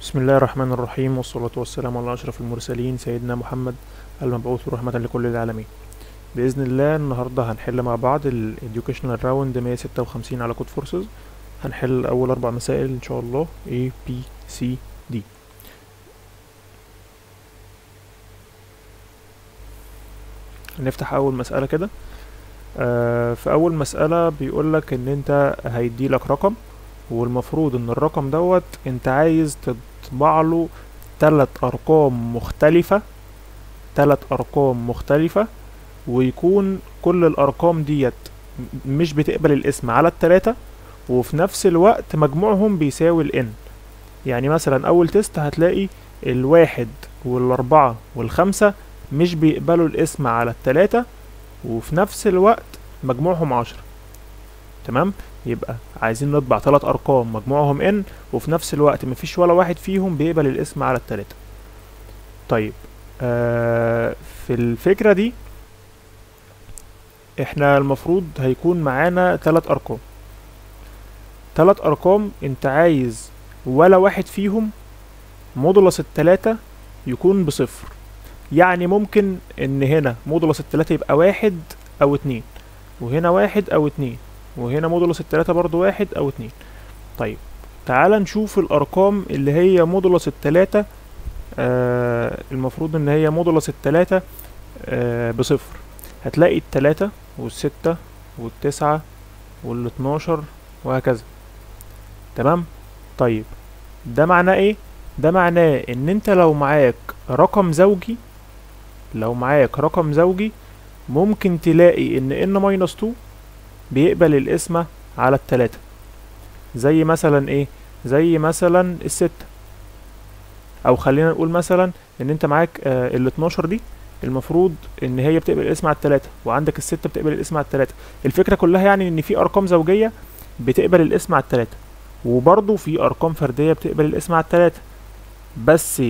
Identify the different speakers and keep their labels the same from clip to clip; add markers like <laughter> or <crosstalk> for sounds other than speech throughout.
Speaker 1: بسم الله الرحمن الرحيم والصلاة والسلام على أشرف المرسلين سيدنا محمد المبعوث رحمة لكل العالمين. بإذن الله النهاردة هنحل مع بعض ال Educational Round 156 على Codeforces هنحل أول أربع مسائل إن شاء الله A B C D. هنفتح أول مسألة كده. آه في أول مسألة بيقولك إن أنت هيديلك رقم والمفروض إن الرقم دوت أنت عايز تطبع له تلات أرقام مختلفة تلات أرقام مختلفة ويكون كل الأرقام ديت مش بتقبل الاسم على التلاتة وفي نفس الوقت مجموعهم بيساوي الان يعني مثلا أول تيست هتلاقي الواحد والأربعة والخمسة مش بيقبلوا الاسم على التلاتة وفي نفس الوقت مجموعهم عشرة. تمام؟ يبقى عايزين نطبع ثلاث أرقام مجموعهم ان وفي نفس الوقت مفيش ولا واحد فيهم بيقبل الاسم على التلاتة. طيب آه في الفكرة دي إحنا المفروض هيكون معانا ثلاث أرقام. ثلاث أرقام أنت عايز ولا واحد فيهم مودولس التلاتة يكون بصفر. يعني ممكن إن هنا مودولس التلاتة يبقى واحد أو اتنين وهنا واحد أو اتنين. وهنا مودولس التلاتة برضو واحد أو اتنين. طيب تعال نشوف الأرقام اللي هي مودولس التلاتة آه المفروض إن هي مودولس التلاتة آه بصفر. هتلاقي التلاتة والستة والتسعة والاتناشر وهكذا. تمام؟ طيب ده معناه إيه؟ ده معناه إن أنت لو معاك رقم زوجي لو معاك رقم زوجي ممكن تلاقي إن ان ماينس 2 بيقبل القسمة على التلاتة. زي مثلا إيه؟ زي مثلا الستة. أو خلينا نقول مثلا إن أنت معاك آه ال 12 دي المفروض إن هي بتقبل الاسم على التلاتة وعندك الستة بتقبل الاسم على التلاتة. الفكرة كلها يعني إن في أرقام زوجية بتقبل الاسم على التلاتة وبرضه في أرقام فردية بتقبل الاسم على التلاتة. بس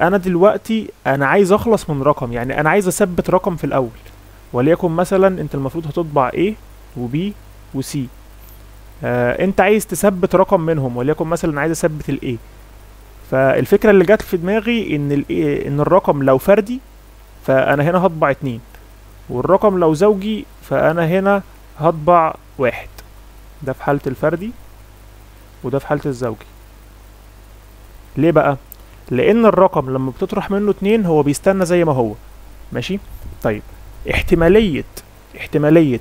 Speaker 1: أنا دلوقتي أنا عايز أخلص من رقم يعني أنا عايز أثبت رقم في الأول. وليكن مثلا أنت المفروض هتطبع A وبي وسي آه انت عايز تثبت رقم منهم وليكن مثلا عايز اثبت الاي فالفكرة اللي جت في دماغي إن إن الرقم لو فردي فأنا هنا هطبع اتنين. والرقم لو زوجي فأنا هنا هطبع واحد. ده في حالة الفردي وده في حالة الزوجي. ليه بقى؟ لأن الرقم لما بتطرح منه اتنين هو بيستنى زي ما هو. ماشي؟ طيب. احتمالية احتمالية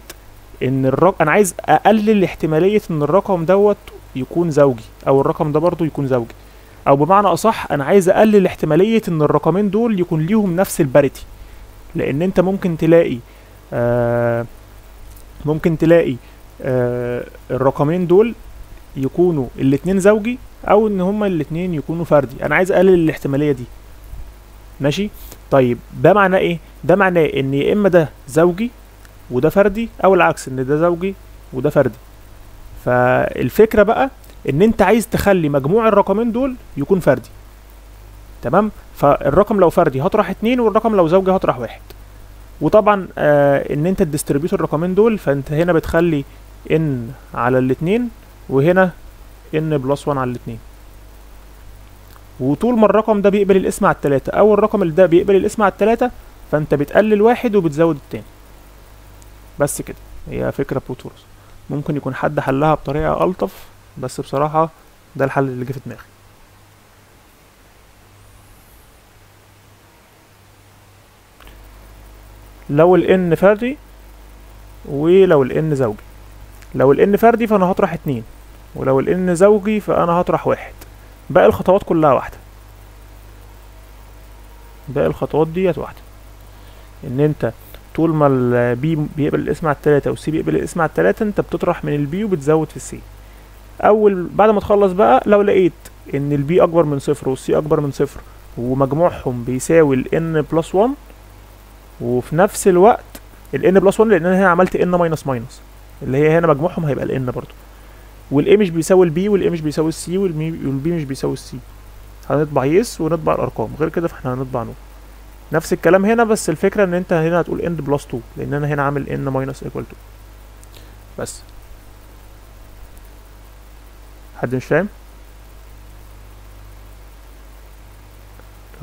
Speaker 1: إن الرقم أنا عايز أقلل احتمالية إن الرقم دوت يكون زوجي أو الرقم ده برضو يكون زوجي. أو بمعنى أصح أنا عايز أقلل احتمالية إن الرقمين دول يكون ليهم نفس الباريتي لأن أنت ممكن تلاقي آه ممكن تلاقي آه الرقمين دول يكونوا الاتنين زوجي أو إن هما الاتنين يكونوا فردي. أنا عايز أقلل الاحتمالية دي. ماشي؟ طيب ده معناه إيه؟ ده معناه إن يا إما ده زوجي وده فردي أو العكس ان ده زوجي وده فردي. فالفكرة بقى ان انت عايز تخلي مجموع الرقمين دول يكون فردي. تمام؟ فالرقم لو فردي هطرح اتنين والرقم لو زوجي هطرح واحد. وطبعا آه ان انت ت distribute الرقمين دول فانت هنا بتخلي n على الاتنين وهنا n plus 1 على الاتنين. وطول ما الرقم ده بيقبل القسمة على التلاتة أو الرقم اللي ده بيقبل القسمة على التلاتة فانت بتقلل واحد وبتزود التاني. بس كده. هي فكرة brute force ممكن يكون حد حلها بطريقة ألطف بس بصراحة ده الحل اللي جه في دماغي. لو ال n فردي ولو ال n زوجي. لو ال n فردي فأنا هطرح اتنين ولو ال n زوجي فأنا هطرح واحد. باقي الخطوات كلها واحدة. باقي الخطوات ديت واحدة. إن أنت طول ما ال b بيقبل القسمة على التلاتة وال c بيقبل القسمة على التلاتة انت بتطرح من ال b وبتزود في ال c أول بعد ما تخلص بقى لو لقيت إن ال b أكبر من صفر وال c أكبر من صفر ومجموعهم بيساوي ال n plus 1 وفي نفس الوقت ال n plus 1 لأن أنا هنا عملت n minus minus اللي هي هنا مجموعهم هيبقى الان برضو والاي مش بيساوي البي والاي مش بيساوي السي والبي مش بيساوي السي هنطبع يس ونطبع الأرقام غير كده فإحنا هنطبع no نفس الكلام هنا بس الفكرة إن أنت هنا هتقول n plus 2 لأن أنا هنا عامل n minus equal 2 بس. حد مش فاهم؟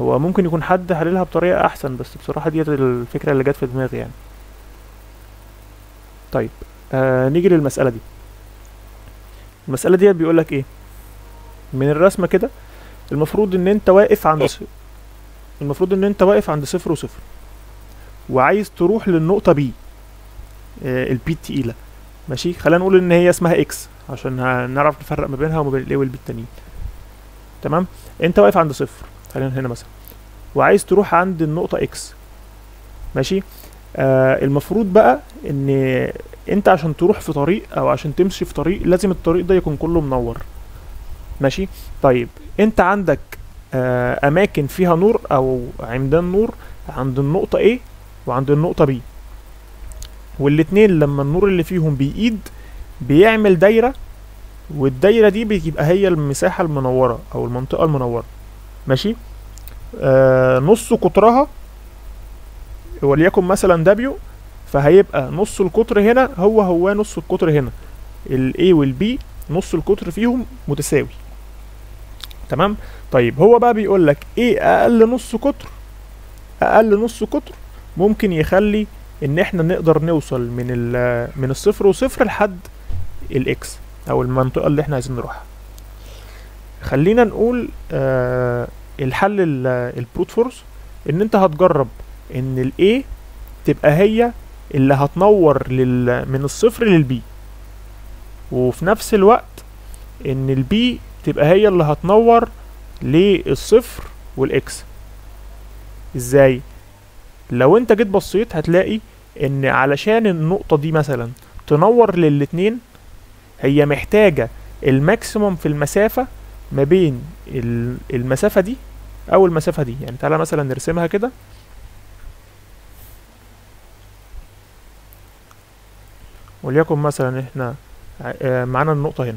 Speaker 1: هو ممكن يكون حد حللها بطريقة أحسن بس بصراحة ديت الفكرة اللي جت في دماغي يعني. طيب آه نيجي للمسألة دي. المسألة دي بيقولك إيه؟ من الرسمة كده المفروض إن أنت واقف عند المفروض إن أنت واقف عند صفر وصفر وعايز تروح للنقطة P آه ال P التقيلة. ماشي؟ خلينا نقول إن هي اسمها x عشان نعرف نفرق ما بينها وما بين ال A وال B التانيين. تمام؟ أنت واقف عند صفر. خلينا هنا مثلا. وعايز تروح عند النقطة x ماشي؟ آه المفروض بقى إن أنت عشان تروح في طريق أو عشان تمشي في طريق لازم الطريق ده يكون كله منور. ماشي؟ طيب أنت عندك أماكن فيها نور أو عمدان نور عند النقطة A وعند النقطة B. والاتنين لما النور اللي فيهم بيقيد بيعمل دايرة والدايرة دي بتبقى هي المساحة المنورة أو المنطقة المنورة. ماشي؟ آه نص قطرها وليكن مثلا W فهيبقى نص القطر هنا هو هو نص القطر هنا. ال A وال B نص القطر فيهم متساوي. تمام؟ طيب هو بقى بيقول لك إيه أقل نص قطر؟ أقل نص قطر ممكن يخلي إن إحنا نقدر نوصل من من الصفر وصفر لحد ال x أو المنطقة اللي إحنا عايزين نروحها. خلينا نقول آه الحل ال- ال brute force إن أنت هتجرب إن ال A تبقى هي اللي هتنور لل من الصفر لل P وفي نفس الوقت إن ال B تبقى هي اللي هتنور للصفر وال x. إزاي؟ لو أنت جيت بصيت هتلاقي إن علشان النقطة دي مثلا تنور للاتنين هي محتاجة ال maximum في المسافة ما بين ال- المسافة دي أو المسافة دي. يعني تعالى مثلا نرسمها كده. وليكن مثلا إحنا آه، معانا النقطة هنا.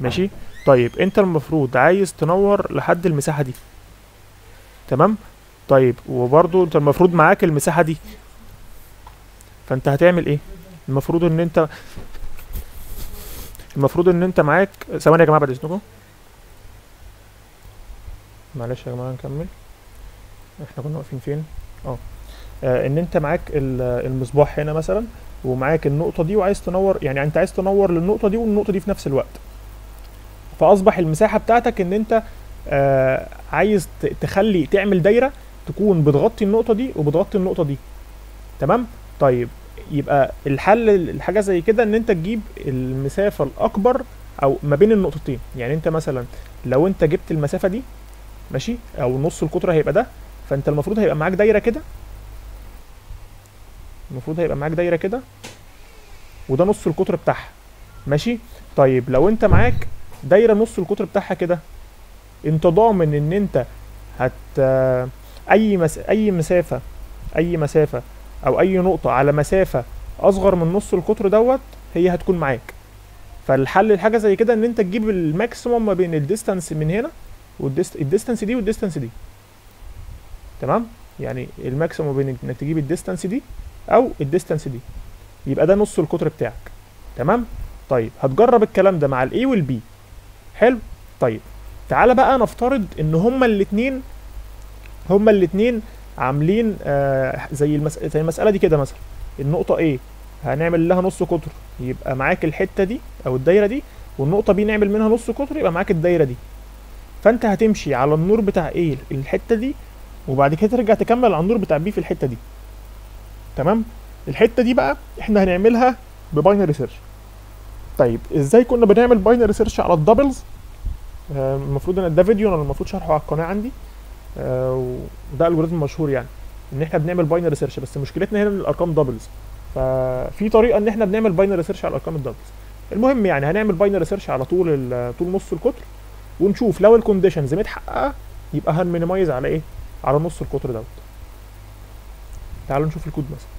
Speaker 1: ماشي؟ طيب انت المفروض عايز تنور لحد المساحة دي. تمام؟ طيب وبرضو انت المفروض معاك المساحة دي. فانت هتعمل إيه؟ المفروض ان انت المفروض ان انت معاك ثواني يا جماعة بعد إذنكم. معلش يا جماعة نكمل. إحنا كنا واقفين فين؟ آه. آه، ان انت معاك ال- المصباح هنا مثلا ومعاك النقطة دي وعايز تنور يعني انت عايز تنور للنقطة دي والنقطة دي في نفس الوقت. فأصبح المساحة بتاعتك إن أنت آه عايز تخلي تعمل دايرة تكون بتغطي النقطة دي وبتغطي النقطة دي. تمام؟ طيب يبقى الحل الحاجة زي كده إن أنت تجيب المسافة الأكبر أو ما بين النقطتين. يعني أنت مثلا لو أنت جبت المسافة دي ماشي أو نص القطر هيبقى ده فأنت المفروض هيبقى معاك دايرة كده. المفروض هيبقى معاك دايرة كده وده نص القطر بتاعها. ماشي؟ طيب لو أنت معاك دايرة نص القطر بتاعها كده. انت ضامن ان انت هت اي مس... اي مسافة اي مسافة أو اي نقطة على مسافة اصغر من نص القطر دوت هي هتكون معاك. فالحل لحاجة زي كده ان انت تجيب ال maximum ما بين ال distance من هنا وال distance دي وال distance دي. تمام؟ يعني ال maximum بين انك تجيب ال distance دي أو ال distance دي. يبقى ده نص القطر بتاعك. تمام؟ طيب هتجرب الكلام ده مع ال A وال B حلو. طيب تعالى بقى نفترض إن هما الاتنين هما الاتنين عاملين آه زي المس... زي المسألة دي كده مثلا. النقطة A هنعمل لها نص قطر يبقى معاك الحتة دي أو الدايرة دي والنقطة B نعمل منها نص قطر يبقى معاك الدايرة دي. فأنت هتمشي على النور بتاع A الحتة دي وبعد كده ترجع تكمل على النور بتاع B في الحتة دي. تمام؟ الحتة دي بقى إحنا هنعملها ب binary search. طيب إزاي كنا بنعمل binary search على ال doubles آه، المفروض إن ده فيديو أنا المفروض شرحه على القناة عندي. آه، وده algorithm مشهور يعني إن إحنا بنعمل binary search بس مشكلتنا هنا الأرقام doubles ففي طريقة إن إحنا بنعمل binary search على الأرقام ال doubles المهم يعني هنعمل binary search على طول طول نص القطر ونشوف لو ال conditions متحققة يبقى هن minimize على إيه؟ على نص القطر دوت. تعالوا نشوف الكود مثلا.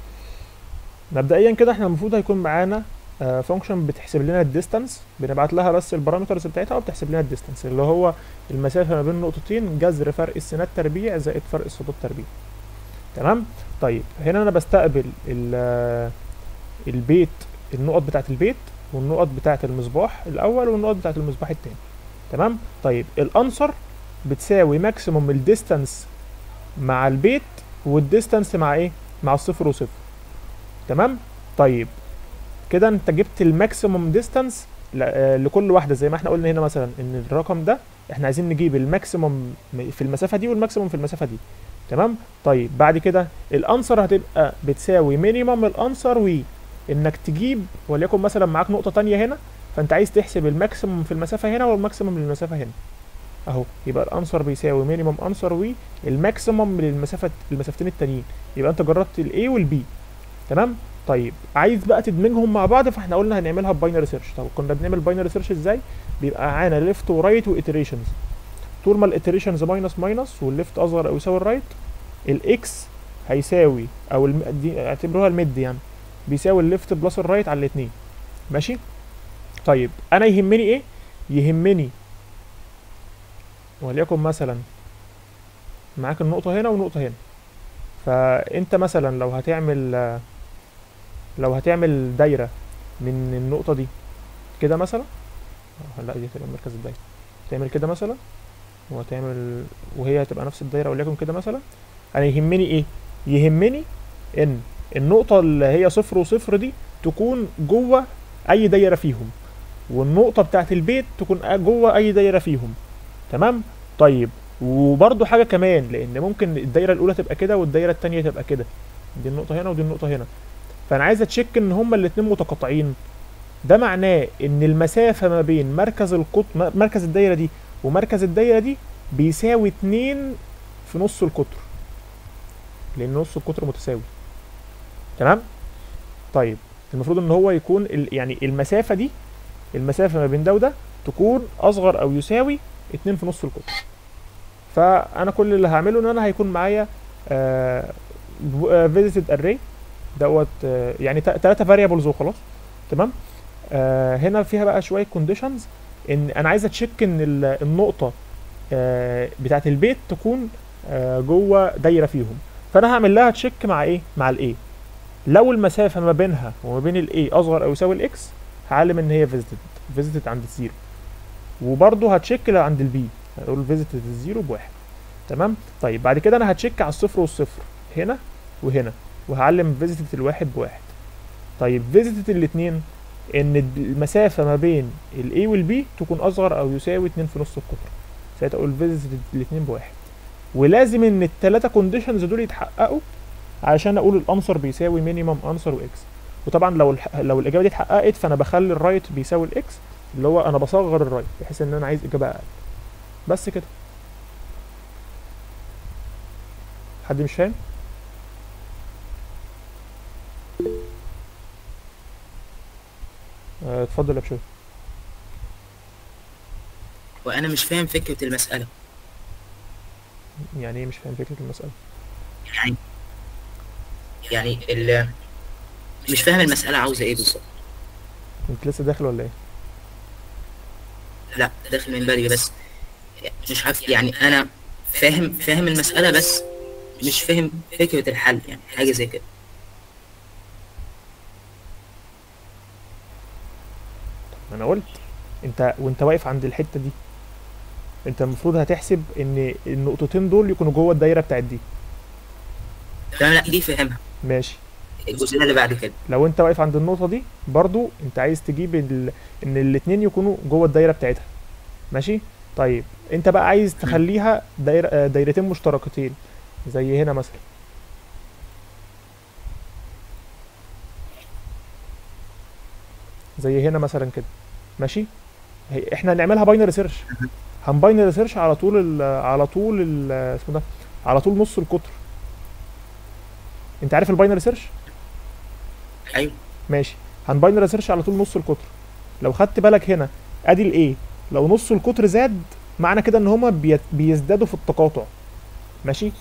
Speaker 1: مبدئيا كده إحنا المفروض هيكون معانا function بتحسب لنا ال distance بنبعت لها بس ال parameters بتاعتها وبتحسب لنا ال distance اللي هو المسافة ما بين نقطتين جذر فرق السينات تربيع زائد فرق الصادات تربيع. تمام؟ طيب هنا أنا بستقبل ال- البيت النقط بتاعت البيت والنقط بتاعت المصباح الأول والنقط بتاعت المصباح التاني. تمام؟ طيب ال answer بتساوي maximum ال distance مع البيت وال distance مع إيه؟ مع الصفر وصفر. تمام؟ طيب كده انت جبت ال maximum distance لكل واحدة. زي ما إحنا قلنا هنا مثلا إن الرقم ده إحنا عايزين نجيب ال maximum في المسافة دي وال maximum في المسافة دي. تمام؟ طيب بعد كده ال answer هتبقى بتساوي minimum ال answer و إنك تجيب وليكن مثلا معاك نقطة تانية هنا فأنت عايز تحسب ال maximum في المسافة هنا وال maximum للمسافة هنا. أهو يبقى ال answer بيساوي minimum answer و ال maximum للمسافة المسافتين التانيين. يبقى أنت جربت ال A وال B تمام؟ طيب عايز بقى تدمجهم مع بعض فاحنا قلنا هنعملها ب binary search طب كنا بنعمل binary search إزاي؟ بيبقى معانا left و right و iterations طول ما ال iterations minus minus وال left أصغر أو يساوي ال right ال X هيساوي أو. دي اعتبروها ال mid يعني بيساوي ال left plus ال right على الاثنين ماشي؟ طيب أنا يهمني إيه؟ يهمني وليكن مثلا معاك النقطة هنا ونقطة هنا. فأنت مثلا لو هتعمل لو هتعمل دايرة من النقطة دي كده مثلا لا دي هتبقى مركز الدايرة. تعمل كده مثلا وهتعمل وهي هتبقى نفس الدايرة وليكن كده مثلا. أنا يهمني إيه؟ يهمني إن النقطة اللي هي صفر وصفر دي تكون جوه أي دايرة فيهم والنقطة بتاعت البيت تكون جوه أي دايرة فيهم. تمام؟ طيب وبرضو حاجة كمان لأن ممكن الدايرة الأولى تبقى كده والدايرة التانية تبقى كده. دي النقطة هنا ودي النقطة هنا. فأنا عايز اتشيك إن هما الاتنين متقاطعين. ده معناه إن المسافة ما بين مركز القط مركز الدايرة دي ومركز الدايرة دي بيساوي اتنين في نص القطر. لأن نص القطر متساوي. تمام؟ طيب المفروض إن هو يكون. يعني المسافة دي المسافة ما بين ده وده تكون أصغر أو يساوي اتنين في نص القطر. فأنا كل اللي هعمله إن أنا هيكون معايا visited array دوت يعني ثلاثة variables وخلاص تمام؟ آه هنا فيها بقى شوية conditions إن أنا عايز أ check إن النقطة آه بتاعه ال B تكون آه جوه دايرة فيهم. فأنا هعمل لها check مع إيه؟ مع ال A لو المسافة ما بينها وما بين ال A أصغر أو يساوي ال X هعلم إن هي visited visited عند ال zero وبرضه ه check عند ال B هقول visited ال zero بواحد. تمام؟ طيب بعد كده أنا ه check على الصفر والصفر هنا وهنا. وهعلم visited الواحد بواحد. طيب visited الاتنين إن المسافة ما بين ال A وال B تكون أصغر أو يساوي اتنين في نص القطر. ساعتها أقول visited الاتنين بواحد. ولازم إن التلاتة conditions دول يتحققوا علشان أقول ال answer بيساوي minimum answer و X وطبعا لو. لو الإجابة دي اتحققت فأنا بخلي ال right بيساوي ال X اللي هو أنا بصغر ال right بحيث إن أنا عايز إجابة أقل. بس كده. حد مش فاهم؟ اتفضل يا بشوي
Speaker 2: وأنا مش فاهم فكرة المسألة.
Speaker 1: يعني إيه مش فاهم فكرة المسألة؟
Speaker 2: يعني يعني ال مش فاهم المسألة عاوزة إيه بالظبط.
Speaker 1: أنت لسه داخل ولا إيه؟
Speaker 2: لا داخل من بدري بس. مش عارف يعني أنا فاهم فاهم المسألة بس مش فاهم فكرة الحل يعني حاجة زي كده.
Speaker 1: ما أنا قلت انت وانت واقف عند الحتة دي انت المفروض هتحسب ان النقطتين دول يكونوا جوه الدايرة بتاعت دي.
Speaker 2: تمام لا دي فاهمها.
Speaker 1: ماشي.
Speaker 2: الجزئية اللي بعد كده.
Speaker 1: لو انت واقف عند النقطة دي برضو انت عايز تجيب ال... ان الاتنين يكونوا جوه الدايرة بتاعتها. ماشي؟ طيب انت بقى عايز تخليها دايرة آه، دايرتين مشتركتين زي هنا مثلا. زي هنا مثلا كده. ماشي؟ هي إحنا هنعملها binary search هن binary search على طول ال على طول ال اسمه ده على طول نص القطر انت عارف ال binary
Speaker 2: search أيوه.
Speaker 1: ماشي. هن binary search على طول نص القطر لو خدت بالك هنا ادي الايه لو نص القطر زاد معنى كده ان هما بيزدادوا في التقاطع. ماشي؟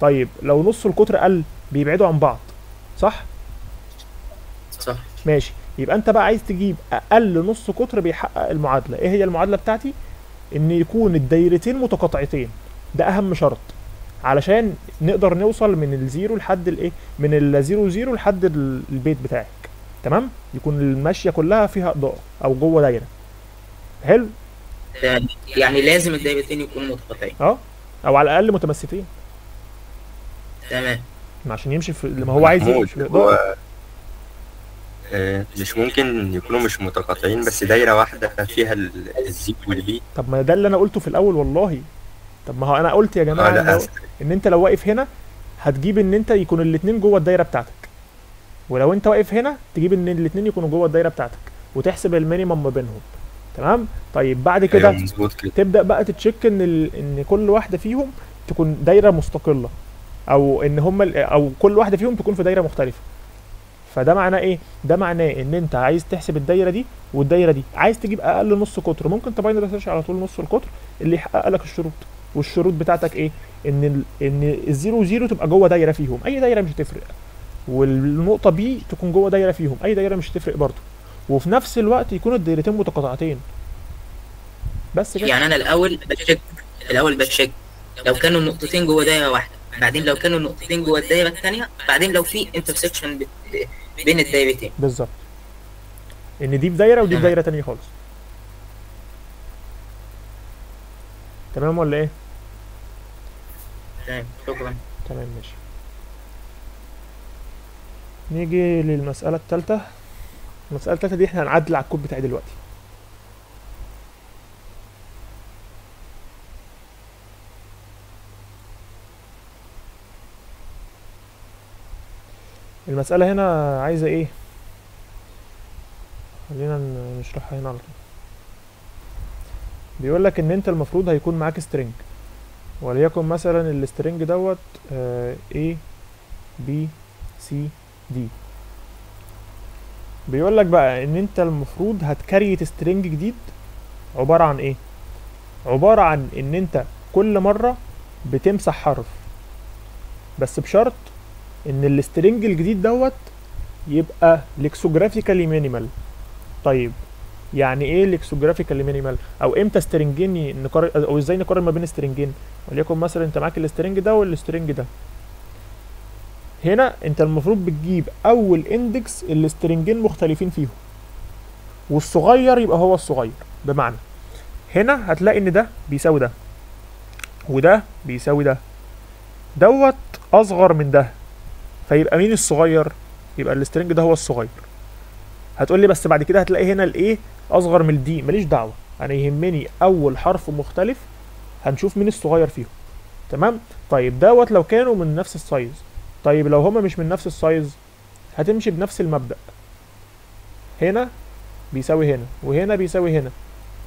Speaker 1: طيب لو نص القطر قل بيبعدوا عن بعض. صح؟
Speaker 2: صح.
Speaker 1: ماشي. يبقى انت بقى عايز تجيب أقل نص قطر بيحقق المعادلة. إيه هي المعادلة بتاعتي؟ ان يكون الدايرتين متقاطعتين. ده اهم شرط. علشان نقدر نوصل من ال zero لحد الايه؟ من ال zero zero لحد ال- ال B بتاعك. تمام؟ يكون الماشيه كلها فيها إضاءة أو جوه دايرة. حلو.
Speaker 2: يعني لازم الدايرتين يكونوا متقاطعين.
Speaker 1: أه؟ أو على الأقل متماثلين
Speaker 2: تمام.
Speaker 1: عشان يمشي في ما هو عايز يمشي في.
Speaker 3: آه، مش ممكن يكونوا مش متقاطعين بس دايرة واحدة فيها ال- ال zero وال B.
Speaker 1: طب ما ده اللي أنا قلته في الأول والله. طب ما هو أنا قلت يا
Speaker 3: جماعة
Speaker 1: لو- إن
Speaker 3: أنت
Speaker 1: لو واقف هنا هتجيب إن أنت يكون الاتنين جوه الدايرة بتاعتك. ولو أنت واقف هنا تجيب إن الاتنين يكونوا جوه الدايرة بتاعتك وتحسب ال minimum ما بينهم. تمام؟ طيب بعد كده
Speaker 3: كده.
Speaker 1: تبدأ بقى ت check إن ال... إن كل واحدة فيهم تكون دايرة مستقلة. أو إن هم ال... أو كل واحدة فيهم تكون في دايرة مختلفة. فده معناه إيه؟ ده معناه إن أنت عايز تحسب الدايرة دي والدايرة دي. عايز تجيب أقل نص قطر ممكن ت binary search على طول نص القطر اللي يحقق لك الشروط. والشروط بتاعتك إيه؟ إن ال... إن ال zero zero تبقى جوه دايرة فيهم. أي دايرة مش هتفرق. والنقطة B تكون جوه دايرة فيهم. أي دايرة مش هتفرق برضه. وفي نفس الوقت يكونوا الدايرتين متقاطعتين. بس كده.
Speaker 2: يعني أنا الأول ب check الأول ب check لو كانوا النقطتين جوه دايرة واحدة بعدين لو كانوا النقطتين جوه الدايرة الثانية بعدين لو في intersection بين الدايرتين.
Speaker 1: بالظبط. إن دي في دايرة ودي في. دايرة تانية خالص. تمام ولا إيه؟
Speaker 2: تمام شكرا.
Speaker 1: تمام ماشي. نيجي للمسألة التالتة. المسألة التالتة دي إحنا هنعدل على الكود بتاعي دلوقتي. المسألة هنا عايزة إيه؟ خلينا نشرحها هنا على طول. بيقول لك إن أنت المفروض هيكون معاك string وليكن مثلا ال string دوت آه، A B C D. بيقول لك بقى إن أنت المفروض ه create string جديد عبارة عن إيه؟ عبارة عن إن أنت كل مرة بتمسح حرف. بس بشرط إن ال string الجديد دوت يبقى lexicographically minimal طيب يعني إيه lexicographically minimal أو إمتى string ين نقارن أو إزاي نقارن ما بين string ين وليكن مثلا أنت معاك ال string ده وال string ده. هنا أنت المفروض بتجيب أول index ال string ين مختلفين فيهم. والصغير يبقى هو الصغير بمعنى هنا هتلاقي إن ده بيساوي ده وده بيساوي ده. دوت أصغر من ده. فيبقى مين الصغير؟ يبقى ال string ده هو الصغير. هتقول لي بس بعد كده هتلاقي هنا ال A أصغر من ال D ماليش دعوة. أنا يهمني أول حرف مختلف هنشوف مين الصغير فيهم. تمام؟ طيب دوت لو كانوا من نفس ال size طيب لو هما مش من نفس السايز هتمشي بنفس المبدأ. هنا بيساوي هنا وهنا بيساوي هنا.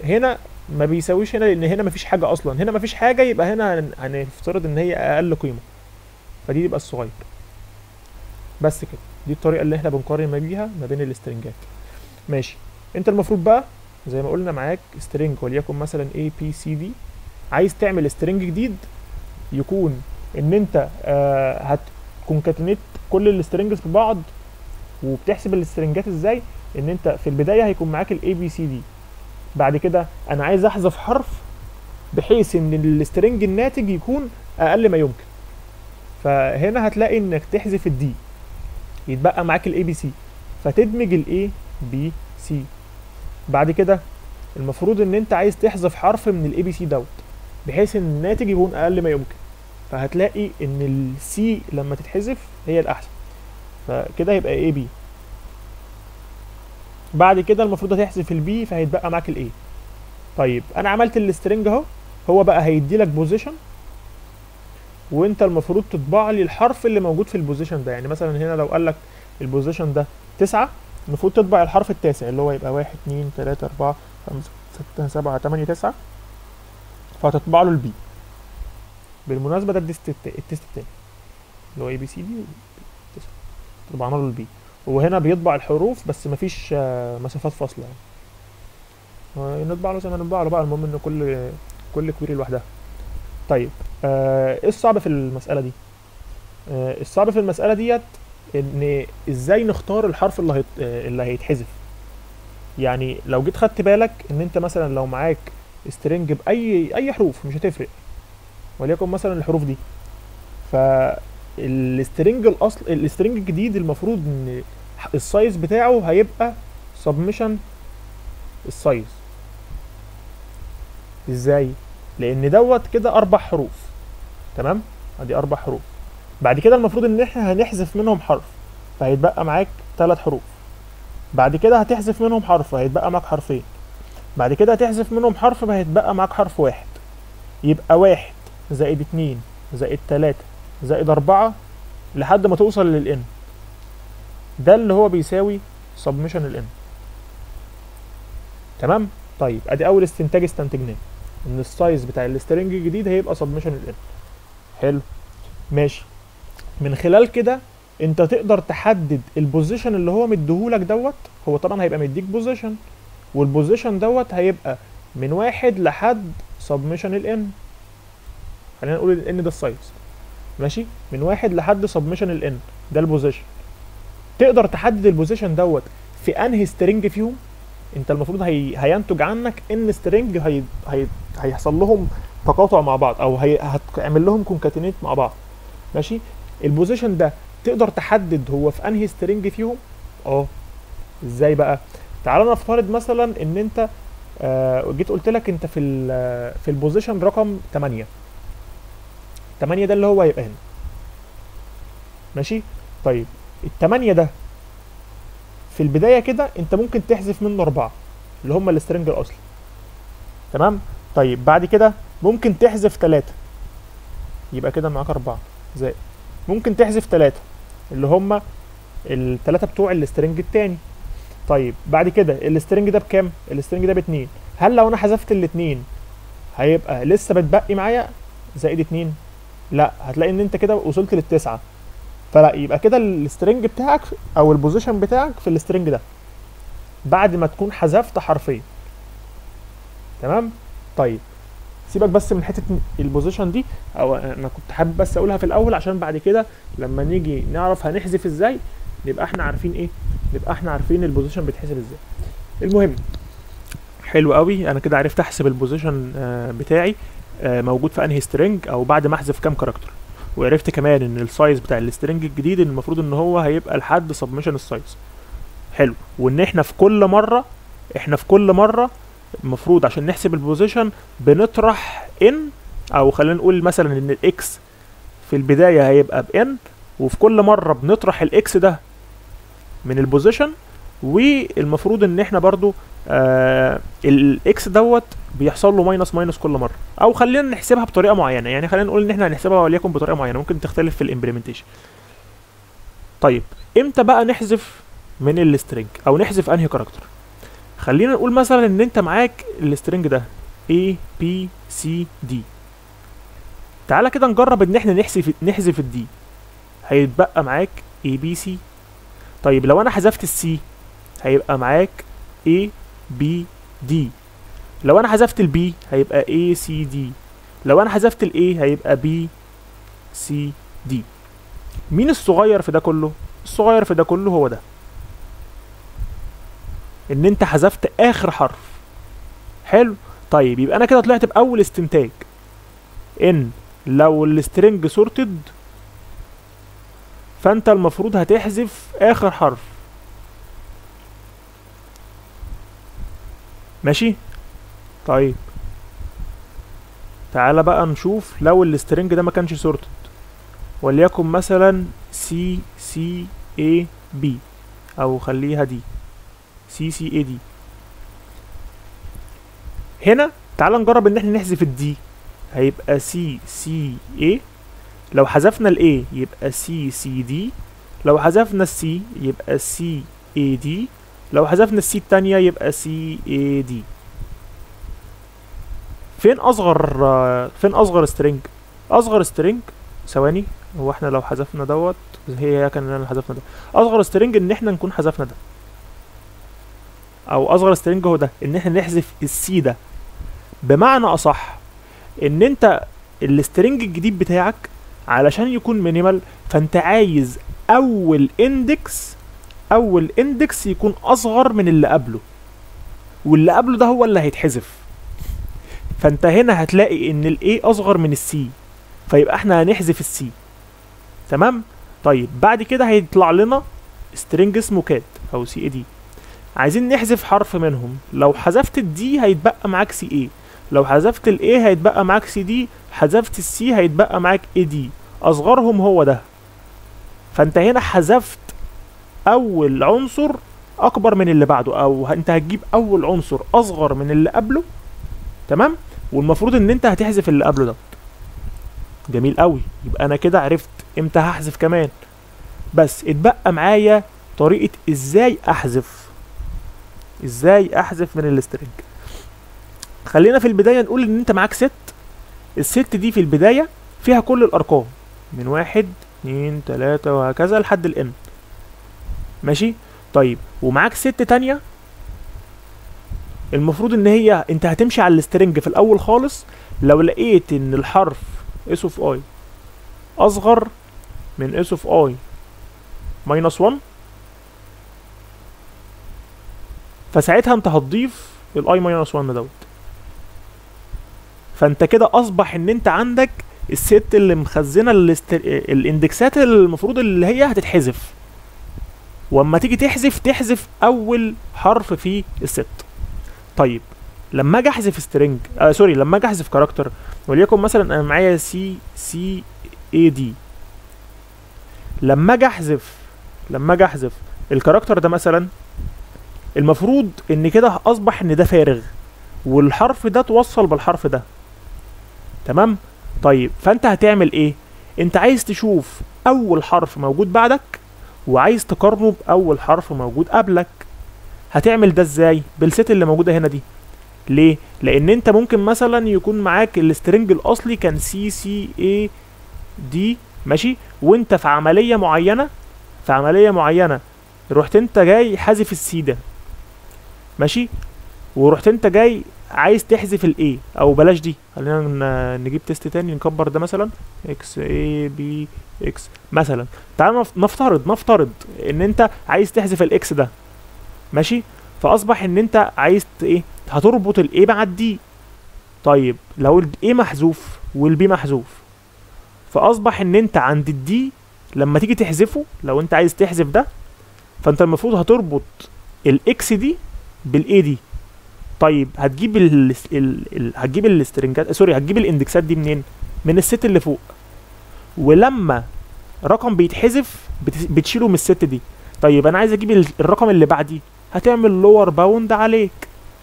Speaker 1: هنا ما بيساويش هنا لأن هنا مفيش حاجة أصلا. هنا مفيش حاجة يبقى هنا هن- هنفترض إن هي أقل قيمة. فدي يبقى الصغير. بس كده. دي الطريقة اللي إحنا بنقارن ما بيها ما بين ال string ات ماشي. انت المفروض بقى زي ما قلنا معاك string وليكن مثلا A B C D. عايز تعمل string جديد يكون إن انت آه هت concatenate كل ال strings ببعض وبتحسب ال string ات إزاي إن انت في البداية هيكون معاك ال A B C D بعد كده أنا عايز أحذف حرف بحيث إن ال string الناتج يكون أقل ما يمكن. فهنا هتلاقي إنك تحذف ال D يتبقى معاك ال A B C فتدمج ال A B C بعد كده المفروض إن أنت عايز تحذف حرف من ال A B C دوت بحيث إن الناتج يكون أقل ما يمكن. فهتلاقي إن ال C لما تتحذف هي الاحسن فكده يبقى A B بعد كده المفروض هتحذف ال B فهيتبقى معاك ال A طيب أنا عملت ال string أهو. هو بقى هيدي لك position وانت المفروض تطبع لي الحرف اللي موجود في ال position ده. يعني مثلا هنا لو قال لك ال position ده تسعة المفروض تطبع الحرف التاسع اللي هو يبقى واحد اتنين تلاتة أربعة خمسة ستة سبعة تمانية تسعة. فهتطبع له ال B بالمناسبة ده ال test ال test التاني. اللي هو A B C D طبعنا له ال B وهنا بيطبع الحروف بس مفيش آه، مسافات فاصلة يعني. آه، نطبع له زي ما نطبع له بقى. المهم إن كل كل query لوحدها. طيب. إيه الصعب في المسألة دي؟ آه، الصعب في المسألة ديت إن إزاي نختار الحرف اللي هيت... آه، اللي هيتحذف. يعني لو جيت خدت بالك إن أنت مثلا لو معاك string بأي أي حروف مش هتفرق. وليكن مثلا الحروف دي. فال string الاصل ال string الجديد المفروض إن ال size بتاعه هيبقى summation ال size إزاي؟ لأن دوت كده أربع حروف. تمام؟ ادي أربع حروف. بعد كده المفروض ان إحنا هنحذف منهم حرف. فهيتبقى معاك ثلاث حروف. بعد كده هتحذف منهم حرف فهيتبقى معاك حرفين. بعد كده هتحذف منهم حرف فهيتبقى معاك حرف واحد. يبقى واحد زائد اتنين زائد تلاتة زائد أربعة لحد ما توصل لل N ده اللي هو بيساوي summation ال N تمام؟ طيب ادي اول استنتاج استنتجناه. ان ال size بتاع ال string الجديد هيبقى summation ال N حلو. ماشي. من خلال كده انت تقدر تحدد ال position اللي هو مديهولك دوت. هو طبعا هيبقى مديك position وال position دوت هيبقى من واحد لحد summation ال N خلينا نقول ال N ده ال size ماشي؟ من واحد لحد summation ال N ده ال position تقدر تحدد ال position دوت في انهي string فيهم. انت المفروض هي... هينتج عنك N string هي... هي... هيحصل لهم تقاطع مع بعض أو. هتعمل لهم concatenate مع بعض. ماشي؟ ال position ده تقدر تحدد هو في أنهي string فيهم؟ آه. إزاي بقى؟ تعال نفترض مثلا إن أنت آه جيت قلت لك أنت في ال في ال position رقم 8 8 ده اللي هو هيبقى هنا. ماشي؟ طيب التمانية ده في البداية كده أنت ممكن تحذف منه أربعة اللي هم ال string الأصلي. تمام؟ طيب بعد كده ممكن تحذف تلاتة. يبقى كده معاك أربعة. زائد. ممكن تحذف تلاتة اللي هم التلاتة بتوع ال string التاني. طيب بعد كده ال string ده بكام؟ ال string ده باتنين. هل لو أنا حذفت الاتنين هيبقى لسه بتبقي معايا زائد اتنين؟ لا هتلاقي إن أنت كده وصلت للتسعة. فلا يبقى كده ال string بتاعك أو ال position بتاعك في ال string ده. بعد ما تكون حذفت حرفين تمام؟ طيب. سيبك بس من حتة ال position دي أو أنا كنت حابب بس أقولها في الأول عشان بعد كده لما نيجي نعرف هنحذف إزاي نبقى إحنا عارفين إيه؟ نبقى إحنا عارفين ال position بيتحسب إزاي. المهم حلو قوي أنا كده عرفت أحسب ال position بتاعي موجود في أنهي string أو بعد ما أحذف كام character وعرفت كمان إن ال size بتاع ال string الجديد المفروض إن هو هيبقى لحد summation ال size حلو. وإن إحنا في كل مرة إحنا في كل مرة المفروض عشان نحسب ال position بنطرح N أو خلينا نقول مثلا إن ال X في البداية هيبقى ب N وفي كل مرة بنطرح ال X ده من ال position والمفروض إن إحنا برضو آه ال X دوت بيحصل له minus minus كل مرة. أو خلينا نحسبها بطريقة معينة يعني خلينا نقول إن إحنا هنحسبها وليكن بطريقة معينة ممكن تختلف في ال implementation. طيب إمتى بقى نحذف من ال string أو نحذف أنهي character خلينا نقول مثلا إن أنت معاك ال string ده A B C D. تعالى كده نجرب إن إحنا نحذف نحذف ال D هيتبقى معاك A B C. طيب لو أنا حذفت ال C هيبقى معاك A B D. لو أنا حذفت ال B هيبقى A C D. لو أنا حذفت ال A هيبقى B C D. مين الصغير في ده كله؟ الصغير في ده كله هو ده. إن أنت حذفت آخر حرف. حلو؟ طيب يبقى أنا كده طلعت بأول استنتاج. إن لو ال string sorted فأنت المفروض هتحذف آخر حرف. ماشي؟ طيب. تعالى بقى نشوف لو ال string ده ما كانش sorted وليكن مثلا C C A B أو خليها دي C C A D هنا تعال نجرب إن إحنا نحذف ال D هيبقى C C A لو حذفنا ال A يبقى C C D لو حذفنا ال C يبقى C A D لو حذفنا ال C التانية يبقى C A D فين أصغر فين أصغر string أصغر string ثواني هو إحنا لو حذفنا دوت هي هي كان اللي حذفنا ده. أصغر string إن إحنا نكون حذفنا ده. أو أصغر string هو ده إن إحنا نحذف ال C ده. بمعنى أصح إن أنت ال string الجديد بتاعك علشان يكون minimal فأنت عايز أول index أول index يكون أصغر من اللي قبله. واللي قبله ده هو اللي هيتحذف. فأنت هنا هتلاقي إن الاي أصغر من السي فيبقى إحنا هنحذف ال C تمام؟ طيب بعد كده هيطلع لنا string اسمه CAD أو C A D عايزين نحذف حرف منهم. لو حذفت ال D هيتبقى معاك C A لو حذفت ال A هيتبقى معاك C D حذفت ال C هيتبقى معاك A D أصغرهم هو ده. فأنت هنا حذفت أول عنصر أكبر من اللي بعده أو أنت هتجيب أول عنصر أصغر من اللي قبله. تمام؟ والمفروض إن أنت هتحذف اللي قبله ده. جميل قوي يبقى أنا كده عرفت إمتى هحذف كمان. بس اتبقى معايا طريقة إزاي أحذف. إزاي احذف من ال string خلينا في البداية نقول إن أنت معاك set ال set دي في البداية فيها كل الأرقام. من واحد اتنين تلاتة وهكذا لحد ال n ماشي؟ طيب ومعاك set تانية. المفروض إن هي أنت هتمشي على ال string في الأول خالص. لو لقيت إن الحرف S of i أصغر من S of i minus 1 فساعتها انت هتضيف ال i minus 1 دوت. فانت كده اصبح ان انت عندك ال set اللي مخزنة ال str... ال index ات المفروض اللي هي هتتحذف. واما تيجي تحذف تحذف اول حرف في ال set. طيب لما أجي احذف string آه sorry لما أجي احذف character وليكن مثلا أنا معايا C C A D لما أجي احذف لما أجي احذف ال character ده مثلا المفروض إن كده أصبح إن ده فارغ والحرف ده توصل بالحرف ده. تمام؟ طيب فأنت هتعمل إيه؟ أنت عايز تشوف أول حرف موجود بعدك وعايز تقارنه باول حرف موجود قبلك. هتعمل ده إزاي؟ بال set اللي موجودة هنا دي. ليه؟ لأن أنت ممكن مثلا يكون معاك ال string الأصلي كان C C A D ماشي؟ وأنت في عملية معينة في عملية معينة رحت أنت جاي حذف ال C ده. ماشي؟ ورحت انت جاي عايز تحذف ال A أو بلاش دي. خلينا نجيب test تاني نكبر ده مثلا. إكس اي بي إكس مثلا. تعال نف- نفترض نفترض إن انت عايز تحذف الاكس ده. ماشي؟ فأصبح إن انت عايز إيه؟ هتربط الاي مع الدي طيب لو الاي محذوف والبي محذوف. فأصبح إن انت عند الدي لما تيجي تحذفه لو انت عايز تحذف ده فأنت المفروض هتربط الاكس دي بالاي دي؟ طيب هتجيب ال ال ال هتجيب السترنجات سوري هتجيب الاندكسات دي منين؟ من ال set اللي فوق. ولما رقم بيتحذف بت- بتشيله من ال set دي. طيب أنا عايز أجيب ال- الرقم اللي بعديه. هتعمل lower bound عليك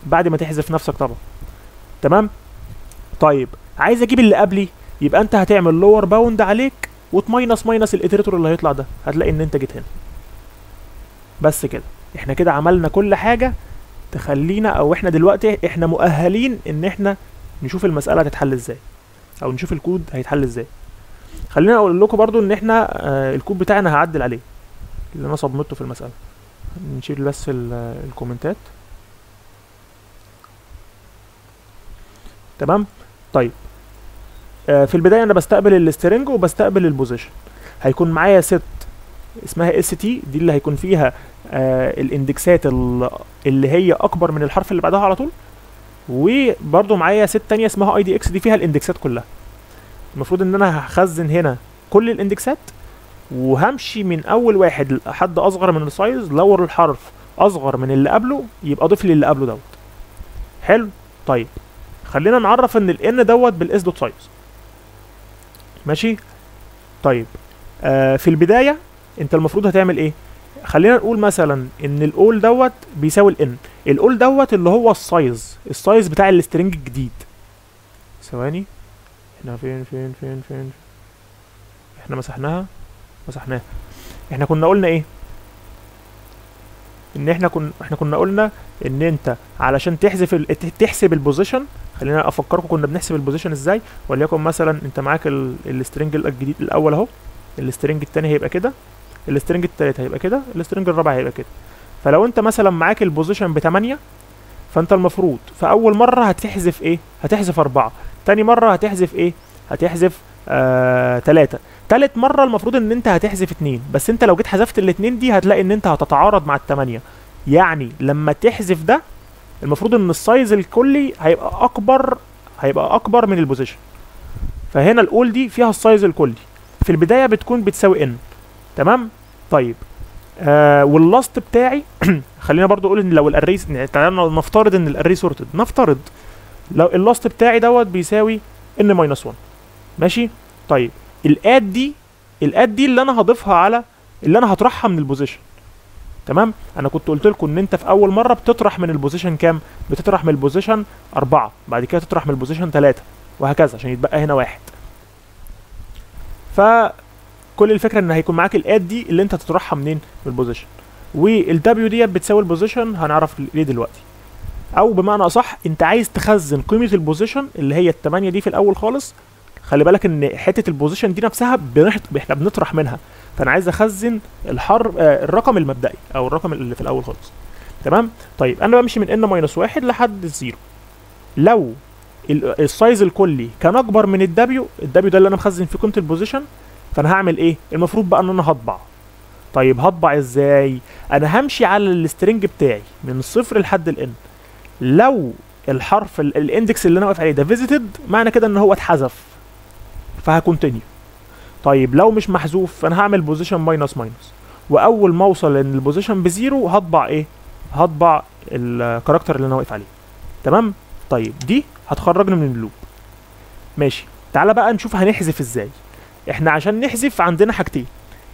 Speaker 1: بعد ما تحذف نفسك طبعا. تمام؟ طيب عايز أجيب اللي قبلي. يبقى أنت هتعمل lower bound عليك وت minus minus ال iterator اللي هيطلع ده. هتلاقي إن أنت جيت هنا. بس كده. إحنا كده عملنا كل حاجة. تخلينا أو إحنا دلوقتي إحنا مؤهلين إن إحنا نشوف المسألة هتتحل إزاي أو نشوف الكود هيتحل إزاي. خلينا أقول لكم برضو إن إحنا آه الكود بتاعنا هعدل عليه اللي أنا صممته في المسألة. نشيل بس ال- ال comment ات. تمام؟ طيب. آه في البداية أنا بستقبل ال string وبستقبل ال position هيكون معايا set اسمها STD اللي هيكون فيها آه ال index ات ال- اللي هي أكبر من الحرف اللي بعدها على طول. وبرضو معايا ست تانية اسمها idx دي فيها ال indices كلها. المفروض إن أنا هخزن هنا كل ال indices وهمشي من أول واحد لحد أصغر من ال size لو الحرف أصغر من اللي قبله يبقى اضيف لي اللي قبله دوت. حلو؟ طيب خلينا نعرف إن ال n دوت بال s dot size ماشي؟ طيب آه في البداية انت المفروض هتعمل إيه؟ خلينا نقول مثلا إن الأول دوت بيساوي ال n الأول دوت اللي هو ال size ال size بتاع ال string الجديد. ثواني. إحنا فين فين فين فين؟ إحنا مسحناها؟ مسحناها. إحنا كنا قلنا إيه؟ إن إحنا كنا إحنا كنا قلنا إن انت علشان تحذف ال... تحسب ال position خلينا أفكركم كنا بنحسب ال position إزاي؟ وليكن مثلا أنت معاك ال... ال string الجديد الأول أهو. ال string التاني هيبقى كده. ال string التالت هيبقى كده ال string الرابع هيبقى كده. فلو انت مثلا معاك ال position بتمانية فانت المفروض في أول مرة هتحذف إيه؟ هتحذف أربعة. تاني مرة هتحذف إيه؟ هتحذف آه تلاتة. تالت مرة المفروض إن أنت هتحذف اتنين. بس أنت لو جيت حذفت الاتنين دي هتلاقي إن أنت هتتعارض مع التمانية. يعني لما تحذف ده المفروض إن ال size الكلي هيبقى أكبر هيبقى أكبر من ال position. فهنا الأول دي فيها ال size الكلي. في البداية بتكون بتساوي n تمام؟ طيب. آه وال last بتاعي <clears throat> خلينا برضو أقول إن لو ال array تعالى نفترض إن ال array sorted نفترض لو ال last بتاعي دوت بيساوي n minus 1 ماشي؟ طيب. ال add دي ال add دي اللي أنا هضيفها على اللي أنا هطرحها من ال position تمام؟ أنا كنت قلت لكم إن أنت في أول مرة بتطرح من ال position كام؟ بتطرح من ال position أربعة. بعد كده تطرح من ال position ثلاثة وهكذا عشان يتبقى هنا واحد. فكل الفكرة إن هيكون معاك ال add دي اللي أنت تطرحها منين؟ من ال position والدبليو ديت بتساوي ال position هنعرف ليه دلوقتي. أو بمعنى أصح أنت عايز تخزن قيمة ال position اللي هي الثمانية دي في الأول خالص. خلي بالك إن حتة ال position دي نفسها. إحنا بنطرح منها. فأنا عايز أخزن الحر آه الرقم المبدئي أو الرقم اللي في الأول خالص. تمام؟ طيب أنا بمشي من n minus واحد لحد ال zero لو ال- ال size الكلي كان أكبر من الدبليو الدبليو ده اللي أنا مخزن فيه قيمة ال position فانا هعمل إيه؟ المفروض بقى ان أنا هطبع. طيب هطبع إزاي؟ أنا همشي على ال string بتاعي من الصفر لحد ال n لو الحرف ال- ال index اللي أنا واقف عليه ده visited معنى كده إن هو اتحذف. فه continue طيب لو مش محذوف فأنا هعمل position minus minus وأول ما أوصل إن ال position ب zero هطبع إيه؟ هطبع ال character اللي أنا واقف عليه. تمام؟ طيب دي هتخرجني من ال loop ماشي. تعالى بقى نشوف هنحذف إزاي. إحنا عشان نحذف عندنا حاجتين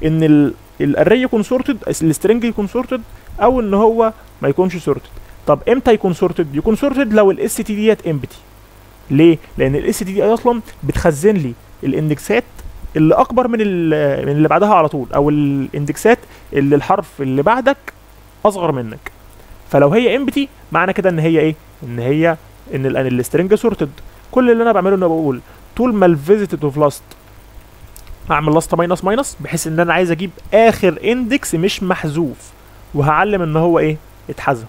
Speaker 1: إن ال array يكون sorted ال string يكون sorted أو إن هو ما يكونش sorted طب إمتى يكون sorted يكون sorted لو ال st ديت empty ليه؟ لأن ال st دي أصلا بتخزن لي ال indices اللي أكبر من من اللي بعدها على طول أو ال indices اللي الحرف اللي بعدك أصغر منك. فلو هي empty معنى كده إن هي إيه؟ إن هي إن ال- إن ال string sorted كل اللي أنا بعمله إن بقول طول ما ال visited of last اعمل last minus minus بحيث إن أنا عايز أجيب آخر index مش محذوف وهعلم إن هو إيه؟ اتحذف.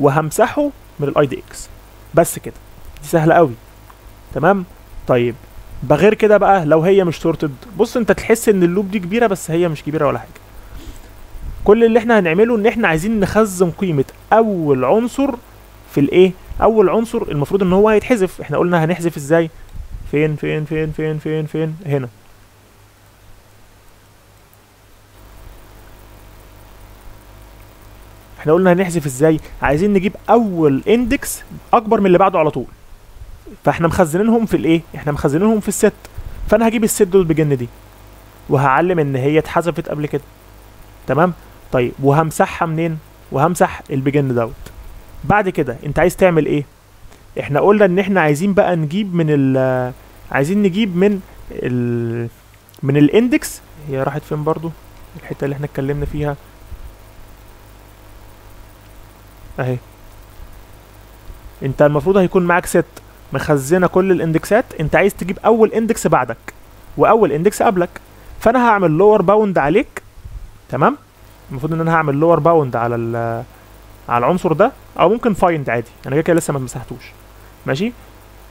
Speaker 1: وهمسحه من ال idx بس كده. دي سهلة قوي تمام؟ طيب. بغير كده بقى لو هي مش sorted بص أنت تحس إن ال loop دي كبيرة بس هي مش كبيرة ولا حاجة. كل اللي إحنا هنعمله إن إحنا عايزين نخزن قيمة أول عنصر في الايه أول عنصر المفروض إن هو هيتحذف. إحنا قلنا هنحذف إزاي؟ فين فين فين فين فين فين هنا. إحنا قلنا هنحذف إزاي؟ عايزين نجيب أول index أكبر من اللي بعده على طول. فاحنا مخزنينهم في الإيه؟ إحنا مخزنينهم في ال set فأنا هجيب ال set دول begin دي. وهعلم إن هي اتحذفت قبل كده. تمام؟ طيب وهمسحها منين؟ وهمسح ال begin دوت. بعد كده أنت عايز تعمل إيه؟ إحنا قلنا إن إحنا عايزين بقى نجيب من ال عايزين نجيب من ال من ال index هي راحت فين برضو؟ الحتة اللي إحنا اتكلمنا فيها. أهي. أنت المفروض هيكون معاك set مخزنة كل ال indices. أنت عايز تجيب أول index بعدك وأول index قبلك. فأنا هعمل lower bound عليك. تمام؟ المفروض إن أنا هعمل lower bound على على العنصر ده. أو ممكن find عادي. أنا كده كده لسه ما مسحتوش. ماشي؟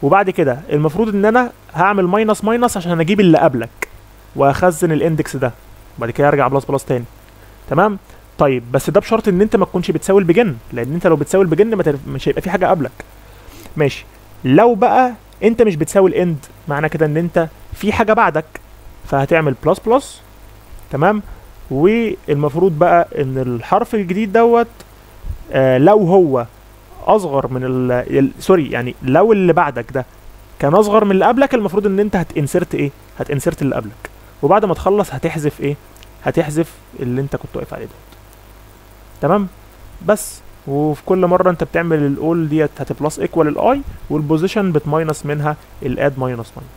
Speaker 1: وبعد كده المفروض إن أنا هعمل minus minus عشان أجيب اللي قبلك. وأخزن ال index ده. وبعد كده أرجع plus plus تاني. تمام؟ طيب بس ده بشرط إن أنت ما تكونش بتساوي ال begin لأن أنت لو بتساوي ال begin ما. مش هيبقى في حاجة قبلك. ماشي. لو بقى أنت مش بتساوي ال end معنى كده إن أنت في حاجة بعدك فهتعمل plus plus تمام؟ والمفروض بقى إن الحرف الجديد دوت آه لو هو أصغر من ال ال- sorry يعني لو اللي بعدك ده كان أصغر من اللي قبلك المفروض إن أنت هت insert إيه؟ هت insert اللي قبلك. وبعد ما تخلص هتحذف إيه؟ هتحذف اللي أنت كنت واقف عليه دوت تمام؟ بس. وفي كل مرة انت بتعمل الأول ديت هتبلس ايكوال الاي والبوزيشن بتماينس منها ال add minus minus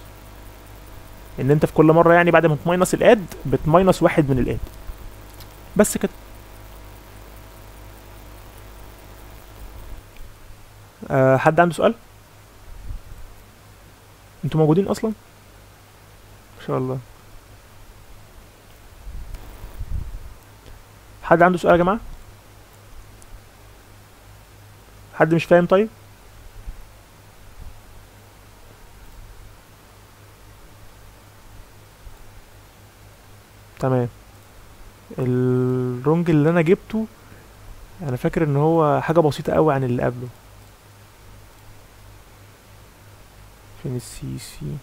Speaker 1: ان انت في كل مرة يعني بعد ما ت minus ال add بت minus واحد من ال add بس كده. أه حد عنده سؤال؟ أنتوا موجودين أصلا؟ ما شاء الله. حد عنده سؤال يا جماعة؟ حد مش فاهم طيب؟ تمام. الرونج اللي أنا جبته أنا فاكر إن هو حاجة بسيطة قوي عن اللي قبله. فين ال CC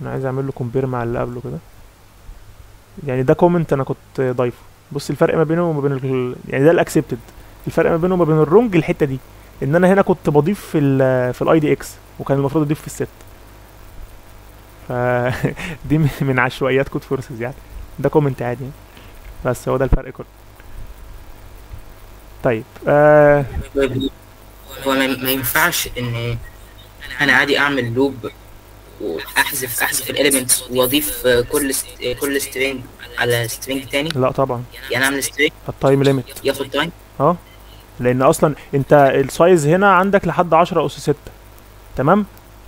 Speaker 1: أنا عايز أعمل له compare مع اللي قبله كده. يعني ده comment أنا كنت ضايفه. بص الفرق ما بينه وما بين ال... يعني ده ال accepted الفرق ما بينه وما بين ال wrong الحتة دي إن أنا هنا كنت بضيف في ال في ال idx وكان المفروض أضيف في ال set ف <laughs> دي من- عشوائيات كود فورسز يعني. ده comment عادي يعني. بس هو ده الفرق كله. طيب آه
Speaker 2: هو ما ينفعش إن أنا عادي أعمل loop واحذف أحذف ال elements وأضيف كل st- كل string على string تاني.
Speaker 1: لا طبعا.
Speaker 2: يعني أعمل string
Speaker 1: ال time limit
Speaker 2: ياخد time
Speaker 1: أه؟ لأن أصلا أنت ال size هنا عندك لحد 10 أس 6 تمام؟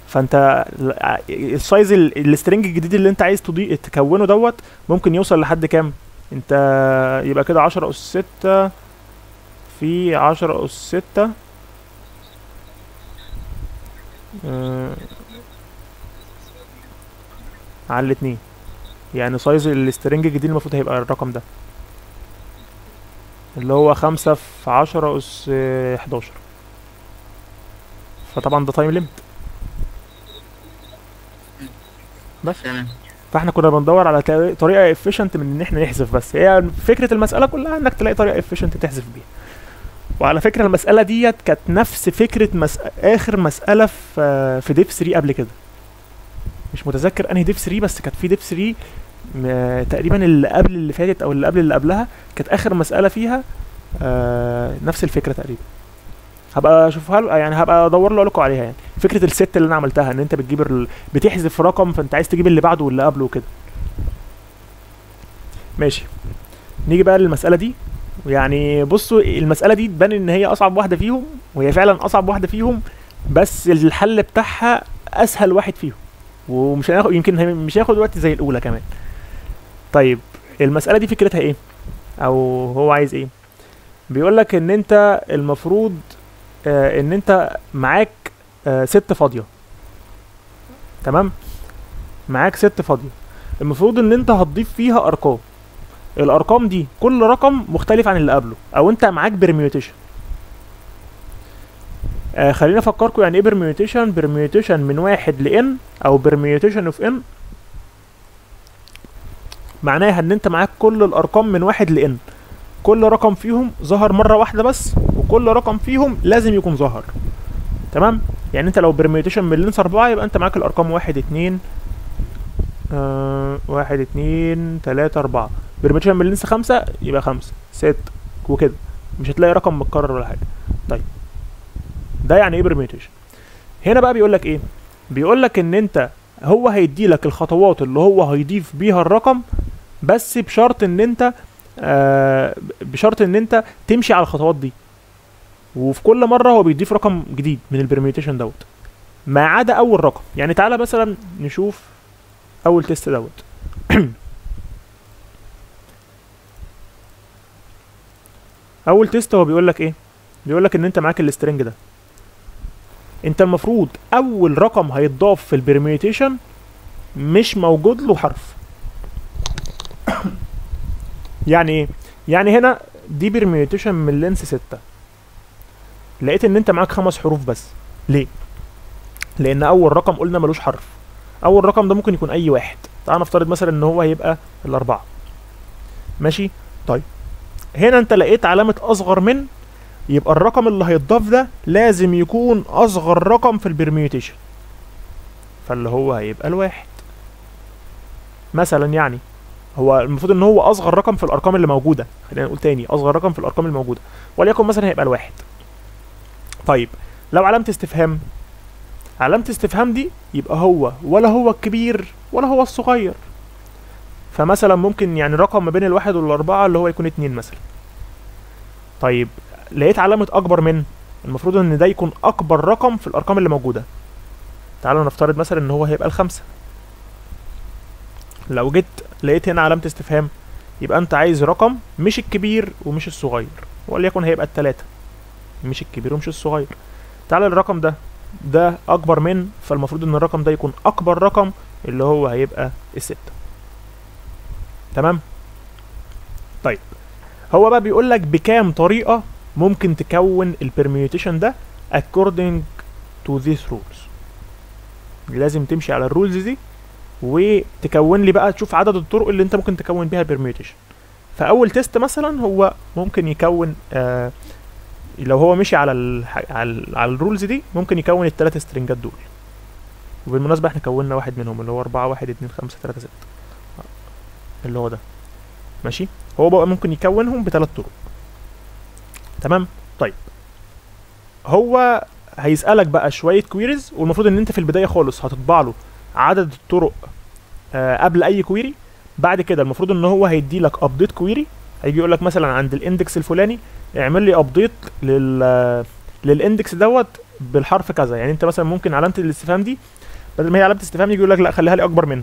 Speaker 1: فأنت ال- ال size ال- ال string الجديد اللي أنت عايز تضي... تكونه دوت ممكن يوصل لحد كام؟ أنت يبقى كده 10 اس 6 في 10 اس 6 آه، على الاتنين. يعني size ال string الجديد المفروض هيبقى الرقم ده. اللي هو خمسة في عشرة أس حداشر. فطبعا ده time limit بس. فاحنا كنا بندور على طريقة efficient من إن إحنا نحذف بس. هي فكرة المسألة كلها إنك تلاقي طريقة efficient تحذف بيها. وعلى فكرة المسألة ديت كانت نفس فكرة مس... آخر مسألة في في Div 3 قبل كده. مش متذكر أنهي Div 3 بس كانت في Div 3 م- تقريبا اللي قبل اللي فاتت أو اللي قبل اللي قبلها كانت آخر مسألة فيها آه نفس الفكرة تقريبا. هبقى أشوفها له يعني هبقى أدور له لكم عليها يعني. فكرة الست اللي أنا عملتها إن أنت بتجيب ال... بتحذف رقم فأنت عايز تجيب اللي بعده واللي قبله وكده. ماشي. نيجي بقى للمسألة دي. يعني بصوا المسألة دي تبان إن هي أصعب واحدة فيهم وهي فعلا أصعب واحدة فيهم بس الحل بتاعها أسهل واحد فيهم. ومش هناخد يمكن مش هياخد وقت زي الأولى كمان. طيب المسألة دي فكرتها إيه؟ أو هو عايز إيه؟ بيقول لك إن أنت المفروض آه إن أنت معاك آه set فاضية. تمام؟ معاك set فاضية. المفروض إن أنت هتضيف فيها أرقام. الأرقام دي كل رقم مختلف عن اللي قبله. أو أنت معاك permutation آه خلينا أفكركم يعني إيه permutation permutation من واحد ل n أو permutation of n معناها إن أنت معاك كل الأرقام من واحد ل n كل رقم فيهم ظهر مرة واحدة بس وكل رقم فيهم لازم يكون ظهر. تمام؟ يعني أنت لو permutation من length أربعة يبقى أنت معاك الأرقام واحد اتنين آه واحد اتنين تلاتة أربعة. permutation من length خمسة يبقى خمسة. ست. وكده. مش هتلاقي رقم متكرر ولا حاجة. طيب. ده يعني إيه permutation هنا بقى بيقول لك إيه؟ بيقول لك إن أنت هو هيدي لك الخطوات اللي هو هيضيف بيها الرقم بس بشرط إن أنت آه بشرط إن أنت تمشي على الخطوات دي. وفي كل مرة هو بيضيف رقم جديد من ال permutation دوت. ما عدا أول رقم. يعني تعالى مثلا نشوف أول test دوت. <clears throat> أول test هو بيقول لك إيه؟ بيقول لك إن أنت معاك ال string ده. انت المفروض اول رقم هيتضاف في ال permutation مش موجود له حرف. <coughs> يعني إيه؟ يعني هنا دي permutation من length ستة. لقيت ان انت معاك خمس حروف بس. ليه؟ لأن اول رقم قلنا ملوش حرف. اول رقم ده ممكن يكون اي واحد. تعال نفترض مثلا ان هو هيبقى الاربعة. ماشي؟ طيب. هنا انت لقيت علامة اصغر من يبقى الرقم اللي هيتضاف ده لازم يكون أصغر رقم في البرميوتيشن. فاللي هو هيبقى الواحد. مثلا يعني هو المفروض إن هو أصغر رقم في الأرقام اللي موجودة. خلينا نقول تاني أصغر رقم في الأرقام الموجوده وليكن مثلا هيبقى الواحد. طيب لو علامة استفهام علامة استفهام دي يبقى هو ولا هو الكبير ولا هو الصغير. فمثلا ممكن يعني رقم ما بين الواحد والأربعة اللي هو يكون اتنين مثلا. طيب لقيت علامة أكبر من المفروض إن ده يكون أكبر رقم في الأرقام اللي موجودة. تعالوا نفترض مثلا إن هو هيبقى الخمسة. لو جيت لقيت هنا علامة استفهام يبقى أنت عايز رقم مش الكبير ومش الصغير وليكن هيبقى التلاتة. مش الكبير ومش الصغير. تعالى الرقم ده. ده أكبر من فالمفروض إن الرقم ده يكون أكبر رقم اللي هو هيبقى الستة. تمام؟ طيب. هو بقى بيقول لك بكام طريقة ممكن تكون ال permutation ده according to these rules. لازم تمشي على ال rules دي وتكون لي بقى تشوف عدد الطرق اللي انت ممكن تكون بيها ال permutation فأول test مثلا هو ممكن يكون آه لو هو مشي على ال على, ال على ال rules دي ممكن يكون الثلاث string ات دول. وبالمناسبة إحنا كونا واحد منهم اللي هو أربعة واحد اتنين خمسة تلاتة ستة. اللي هو ده. ماشي؟ هو بقى ممكن يكونهم بثلاث طرق. تمام؟ طيب. هو هيسألك بقى شوية queries والمفروض إن أنت في البداية خالص هتطبع له عدد الطرق آه قبل أي query بعد كده المفروض إن هو هيدي لك update query هيجي يقول لك مثلا عند ال index الفلاني اعمل لي update لل لل index دوت بالحرف كذا. يعني أنت مثلا ممكن علامة الاستفهام دي بدل ما هي علامة استفهام يجي يقول لك لا خليها لي أكبر منه.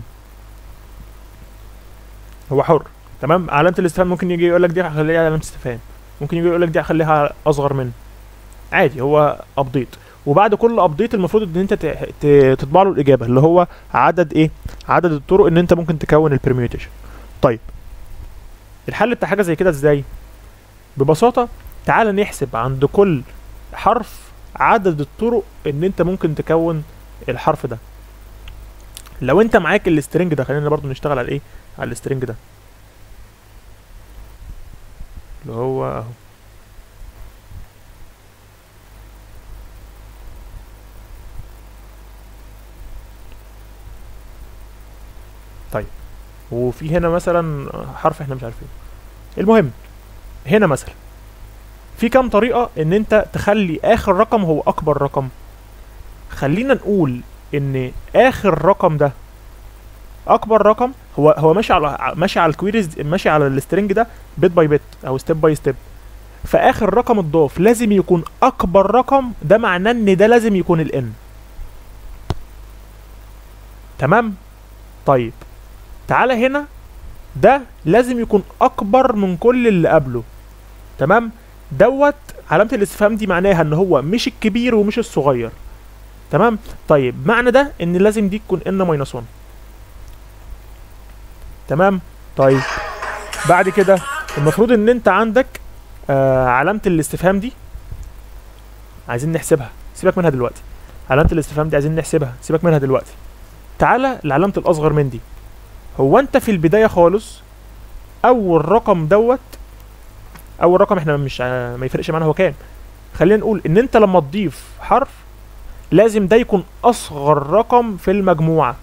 Speaker 1: هو حر. تمام؟ علامة الاستفهام ممكن يجي يقول لك دي خليها علامة استفهام. ممكن يجي يقول لك دي خليها أصغر منه. عادي هو update. وبعد كل update المفروض إن أنت تطبع له الإجابة اللي هو عدد إيه؟ عدد الطرق إن أنت ممكن تكون ال permutation طيب. الحل بتاع حاجة زي كده إزاي؟ ببساطة تعال نحسب عند كل حرف عدد الطرق إن أنت ممكن تكون الحرف ده. لو أنت معاك ال string ده خلينا برضو نشتغل على إيه؟ على ال string ده. اللي هو أهو. طيب. وفي هنا مثلا حرف إحنا مش عارفينه. المهم هنا مثلا في كام طريقة إن أنت تخلي آخر رقم هو أكبر رقم؟ خلينا نقول إن آخر رقم ده أكبر رقم هو هو ماشي على ماشي على ال queries ماشي على ال string ده bit by bit أو step by step فآخر رقم اتضاف لازم يكون أكبر رقم ده معناه إن ده لازم يكون ال n تمام؟ طيب. تعالى هنا. ده لازم يكون أكبر من كل اللي قبله. تمام؟ دوت علامة الاستفهام دي معناها إن هو مش الكبير ومش الصغير. تمام؟ طيب معنى ده إن لازم دي تكون ان ماينس 1 تمام؟ طيب. بعد كده المفروض إن أنت عندك آه علامة الاستفهام دي عايزين نحسبها. سيبك منها دلوقتي. علامة الاستفهام دي عايزين نحسبها. سيبك منها دلوقتي. تعالى لعلامة الأصغر من دي. هو أنت في البداية خالص أول رقم دوت أول رقم إحنا مش ع- ما يفرقش معانا هو كام. خلينا نقول إن أنت لما تضيف حرف لازم ده يكون أصغر رقم في المجموعة.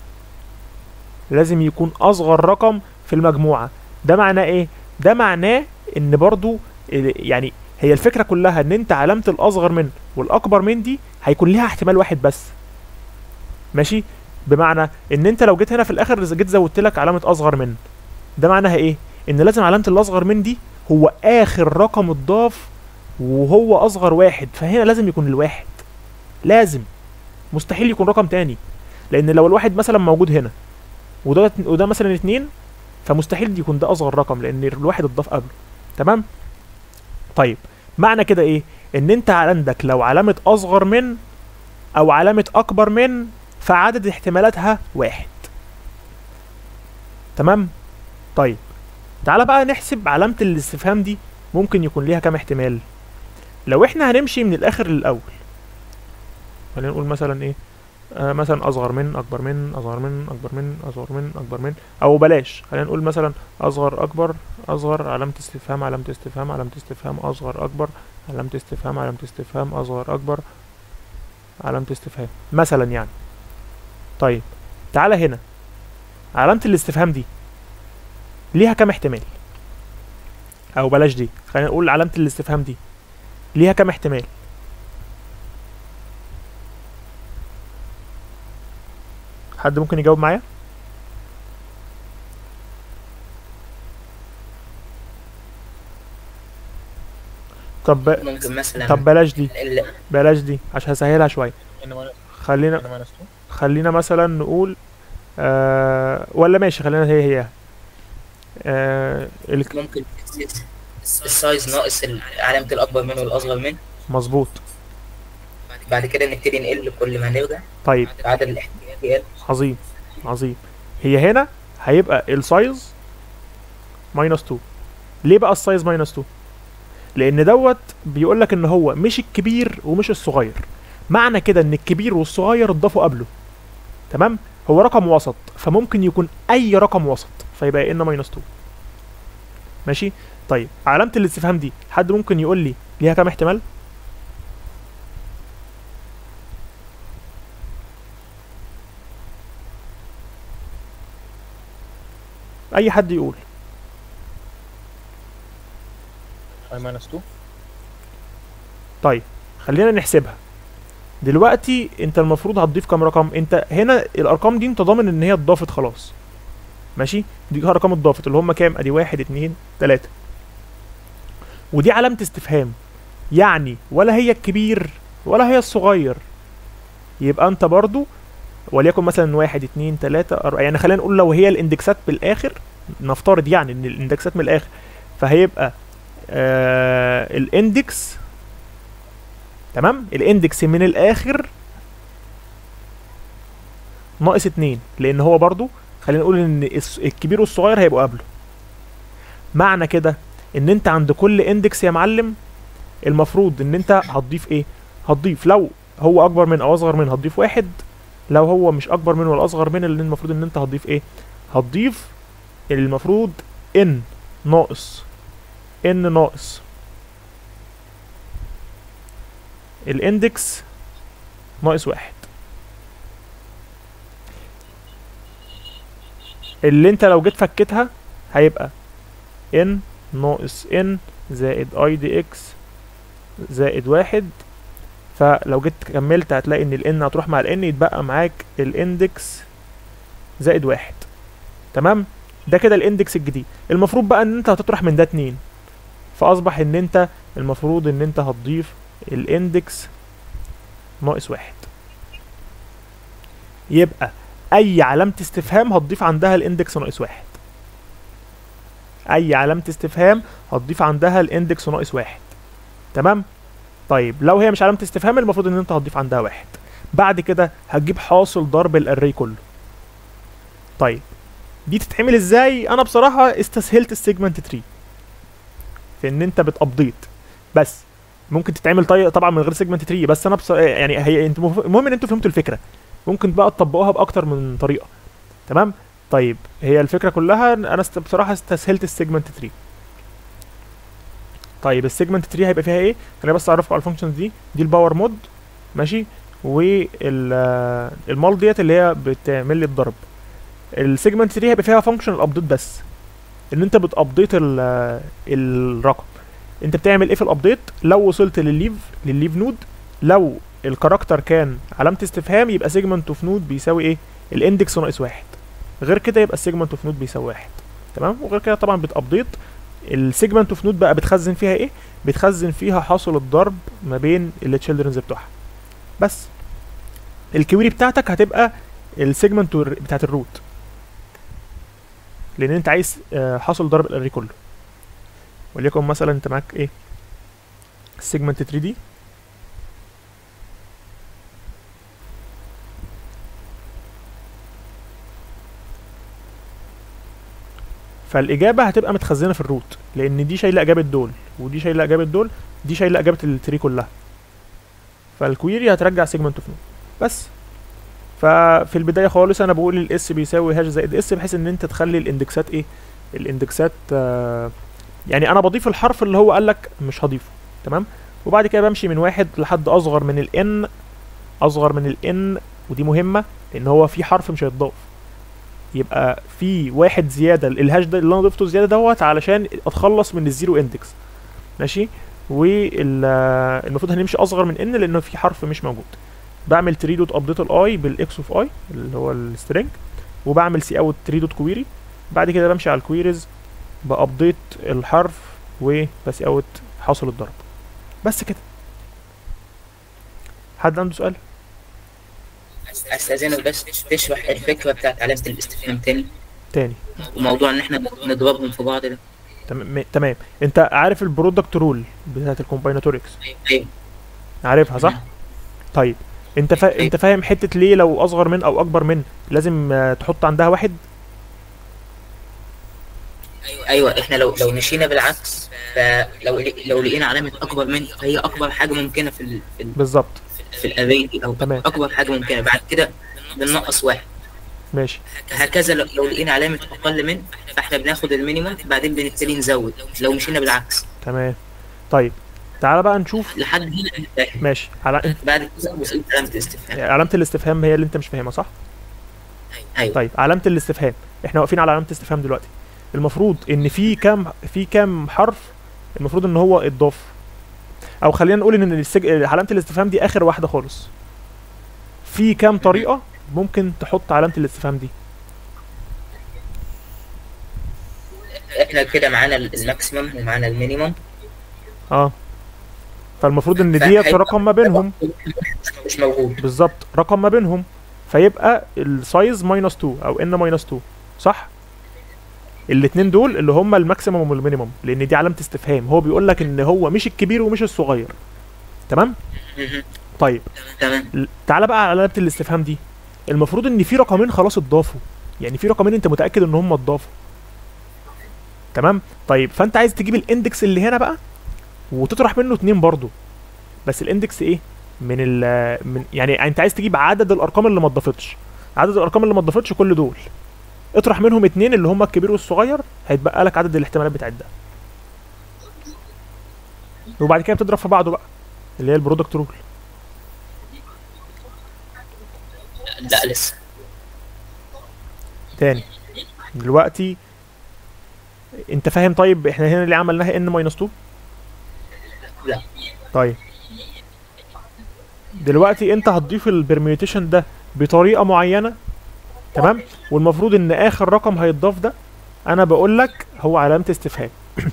Speaker 1: لازم يكون أصغر رقم في المجموعة. ده معناه إيه؟ ده معناه إن برضو يعني هي الفكرة كلها إن أنت علامة الأصغر من والأكبر من دي هيكون ليها احتمال واحد بس. ماشي؟ بمعنى إن أنت لو جيت هنا في الآخر جيت زودت لك علامة أصغر من. ده معناها إيه؟ إن لازم علامة الأصغر من دي هو آخر رقم اتضاف وهو أصغر واحد. فهنا لازم يكون الواحد. لازم. مستحيل يكون رقم تاني. لأن لو الواحد مثلا موجود هنا وده وده مثلا اتنين فمستحيل يكون ده أصغر رقم لأن الواحد اتضاف قبله تمام؟ طيب معنى كده إيه؟ إن أنت عندك لو علامة أصغر من أو علامة أكبر من فعدد احتمالاتها واحد. تمام؟ طيب تعالى بقى نحسب علامة الاستفهام دي ممكن يكون ليها كام احتمال. لو إحنا هنمشي من الآخر للأول خلينا نقول مثلا إيه؟ آه مثلا أصغر من أكبر من أصغر من أكبر من أصغر من أكبر من أو بلاش. خلينا نقول مثلا أصغر أكبر أصغر علامة استفهام علامة استفهام علامة استفهام أصغر أكبر علامة استفهام علامة استفهام أصغر أكبر علامة استفهام. مثلا يعني. طيب تعالى هنا. علامة الاستفهام دي ليها كام احتمال؟ أو بلاش دي. خلينا نقول علامة الاستفهام دي ليها كام احتمال؟ حد ممكن يجاوب معايا؟ طب ب...
Speaker 2: ممكن مثلا
Speaker 1: طب بلاش دي. بلاش دي. عشان هسهلها
Speaker 4: شوية.
Speaker 1: خلينا
Speaker 4: ان ماينس 2
Speaker 1: خلينا مثلا نقول آه ولا ماشي خلينا هي هي. آه ال-
Speaker 2: ممكن ال size ناقص ال- علامة الأكبر منه والأصغر منه.
Speaker 1: مظبوط.
Speaker 2: بعد كده نبتدي نقل كل ما نرجع
Speaker 1: طيب.
Speaker 2: عدد الاحتمالات
Speaker 1: عظيم عظيم. هي هنا هيبقى ال size minus 2 ليه بقى ال size minus 2 لأن دوت بيقول لك إن هو مش الكبير ومش الصغير. معنى كده إن الكبير والصغير اتضافوا قبله. تمام؟ هو رقم وسط فممكن يكون أي رقم وسط فيبقى إن ماينس 2 ماشي؟ طيب علامة الاستفهام دي حد ممكن يقول لي ليها كام احتمال؟ أي حد يقول.
Speaker 4: I minus 2
Speaker 1: طيب خلينا نحسبها. دلوقتي أنت المفروض هتضيف كام رقم؟ أنت هنا الأرقام دي أنت ضامن إن هي اتضافت خلاص. ماشي؟ دي ارقام اتضافت اللي هم كام؟ أدي واحد اتنين تلاتة. ودي علامة استفهام. يعني ولا هي الكبير ولا هي الصغير. يبقى أنت برضو وليكن مثلا واحد اتنين تلاتة أربعة يعني خلينا نقول لو هي الإندكسات بالآخر نفترض يعني إن الإندكسات من الآخر فهيبقى آه ال index تمام؟ ال index من الآخر ناقص اتنين لأن هو برضو خلينا نقول إن الكبير والصغير هيبقوا قبله. معنى كده إن أنت عند كل index يا معلم المفروض إن أنت هتضيف إيه؟ هتضيف لو هو أكبر من أو أصغر من هتضيف واحد لو هو مش أكبر من ولا أصغر من اللي المفروض إن أنت هتضيف إيه؟ هتضيف المفروض n ناقص. n ناقص. ال index ناقص واحد. اللي أنت لو جيت فكتها هيبقى n ناقص n زائد idx زائد واحد فلو جيت كملت هتلاقي إن ال n هتروح مع ال n يتبقى معاك ال index زائد واحد. تمام؟ ده كده ال index الجديد. المفروض بقى إن أنت هتطرح من ده اتنين. فأصبح إن أنت المفروض إن أنت هتضيف ال index ناقص واحد. يبقى أي علامة استفهام هتضيف عندها ال index ناقص واحد. أي علامة استفهام هتضيف عندها ال index ناقص واحد. تمام؟ طيب لو هي مش علامة استفهام المفروض إن أنت هتضيف عندها واحد. بعد كده هتجيب حاصل ضرب ال array كله. طيب دي تتعمل إزاي؟ أنا بصراحة استسهلت ال segment tree في إن أنت بت update بس ممكن تتعمل طي... طبعا من غير segment tree بس أنا بص... يعني هي أنت المهم إن أنتوا فهمتوا الفكرة. ممكن بقى تطبقوها بأكتر من طريقة. تمام؟ طيب هي الفكرة كلها أنا. بصراحة استسهلت ال segment tree طيب ال segment tree هيبقى فيها إيه؟ خليني بس أعرفكم على ال functions دي. دي ال power mod ماشي؟ وال mul ديت اللي هي بتعمل لي الضرب. ال segment tree هيبقى فيها function ال update بس. إن أنت بت update ال- الرقم. أنت بتعمل إيه في ال update لو وصلت للليف للليف نود لو ال character كان علامة استفهام يبقى segment of node بيساوي إيه؟ ال index ناقص واحد. غير كده يبقى ال segment of node بيساوي واحد. تمام؟ وغير كده طبعا بت update ال segment of node بقى بتخزن فيها إيه؟ بتخزن فيها حاصل الضرب ما بين ال childrens بتوعها. بس. ال query بتاعتك هتبقى ال segment بتاعت ال root لأن أنت عايز آه، حاصل ضرب ال array كله. وليكن مثلا أنت معاك إيه؟ ال segment 3 دي فالإجابة هتبقى متخزنة في ال root لأن دي شايلة إجابة دول ودي شايلة إجابة دول دي شايلة إجابة ال tree كلها. فال query هترجع segment of node بس. ففي البداية خالص أنا بقول ال s بيساوي hash زائد s بحيث إن أنت تخلي الإندكسات إيه؟ الإندكسات آه يعني أنا بضيف الحرف اللي هو قال لك مش هضيفه. تمام؟ وبعد كده بمشي من واحد لحد أصغر من ال n أصغر من ال n ودي مهمة لأن هو في حرف مش هيتضاف. يبقى في واحد زيادة ال hash ده اللي أنا ضفته زيادة دوت علشان أتخلص من ال zero index. ماشي؟ والمفروض هنمشي أصغر من n لأنه في حرف مش موجود. بعمل tree dot update ال i بال x of i اللي هو ال string وبعمل cout tree dot query بعد كده بمشي على ال queries ب update الحرف وب cout حاصل الضرب. بس كده. حد عنده سؤال؟
Speaker 2: استاذنك بس تشرح الفكرة بتاعت علامه الاستفهام تاني.
Speaker 1: تاني.
Speaker 2: وموضوع إن إحنا نضربهم في بعض ده.
Speaker 1: تمام تمام. أنت عارف ال product rule بتاعت ال
Speaker 2: combinatorics أيوه.
Speaker 1: عارفها صح؟ طيب أنت فا... أنت فاهم حتة ليه لو أصغر من أو أكبر من لازم تحط عندها واحد؟
Speaker 2: أيوه إحنا لو لو مشينا بالعكس فلو لو لقينا علامة أكبر من فهي أكبر حاجة ممكنة في, ال
Speaker 1: بالظبط.
Speaker 2: في ال array دي أو
Speaker 1: تمام.
Speaker 2: أكبر حاجة ممكنة. بعد كده بننقص واحد.
Speaker 1: ماشي.
Speaker 2: هكذا لو, لقينا علامة أقل من فإحنا بناخد ال minimum بعدين بنبتدي نزود. لو مشينا بالعكس.
Speaker 1: تمام. طيب تعالى بقى نشوف.
Speaker 2: لحد هنا.
Speaker 1: ماشي. على
Speaker 2: بعد علامة الاستفهام.
Speaker 1: علامة الاستفهام هي اللي أنت مش فاهمها صح؟
Speaker 2: أيوه.
Speaker 1: طيب علامة الاستفهام. إحنا واقفين على علامة الاستفهام دلوقتي. المفروض إن في كام في كام حرف المفروض إن هو اتضاف أو خلينا نقول إن السج... علامة الاستفهام دي آخر واحدة خالص. في كام طريقة ممكن تحط علامة الاستفهام دي؟
Speaker 2: إحنا كده معانا ال maximum ومعانا ال
Speaker 1: minimum. آه. فالمفروض إن ديت رقم ما بينهم.
Speaker 2: مش موجود.
Speaker 1: بالظبط رقم ما بينهم. فيبقى ال size minus 2 أو n minus 2 صح؟ الاتنين دول اللي هم ال maximum وال minimum لأن دي علامة استفهام. هو بيقول لك إن هو مش الكبير ومش الصغير. تمام. طيب. تعالى بقى على علامة الاستفهام دي. المفروض إن في رقمين خلاص اتضافوا. يعني في رقمين أنت متأكد إن هم اتضافوا. تمام؟ طيب فأنت عايز تجيب ال index اللي هنا بقى وتطرح منه اتنين برضو. بس ال index إيه؟ من ال من يعني أنت عايز تجيب عدد الأرقام اللي ما اتضافتش. عدد الأرقام اللي ما اتضافتش كل دول. اطرح منهم اتنين اللي هم الكبير والصغير هيتبقى لك عدد الاحتمالات بتاعت ده وبعد كده بتضرب في بعضه بقى اللي هي ال product rule.
Speaker 2: لا لسه.
Speaker 1: تاني. دلوقتي انت فاهم طيب إحنا هنا ليه عملناها n minus 2
Speaker 2: لا.
Speaker 1: طيب. دلوقتي انت هتضيف البرميوتيشن ده بطريقة معينة تمام؟ والمفروض إن آخر رقم هيتضاف ده أنا بقول لك هو علامة استفهام. <clears throat>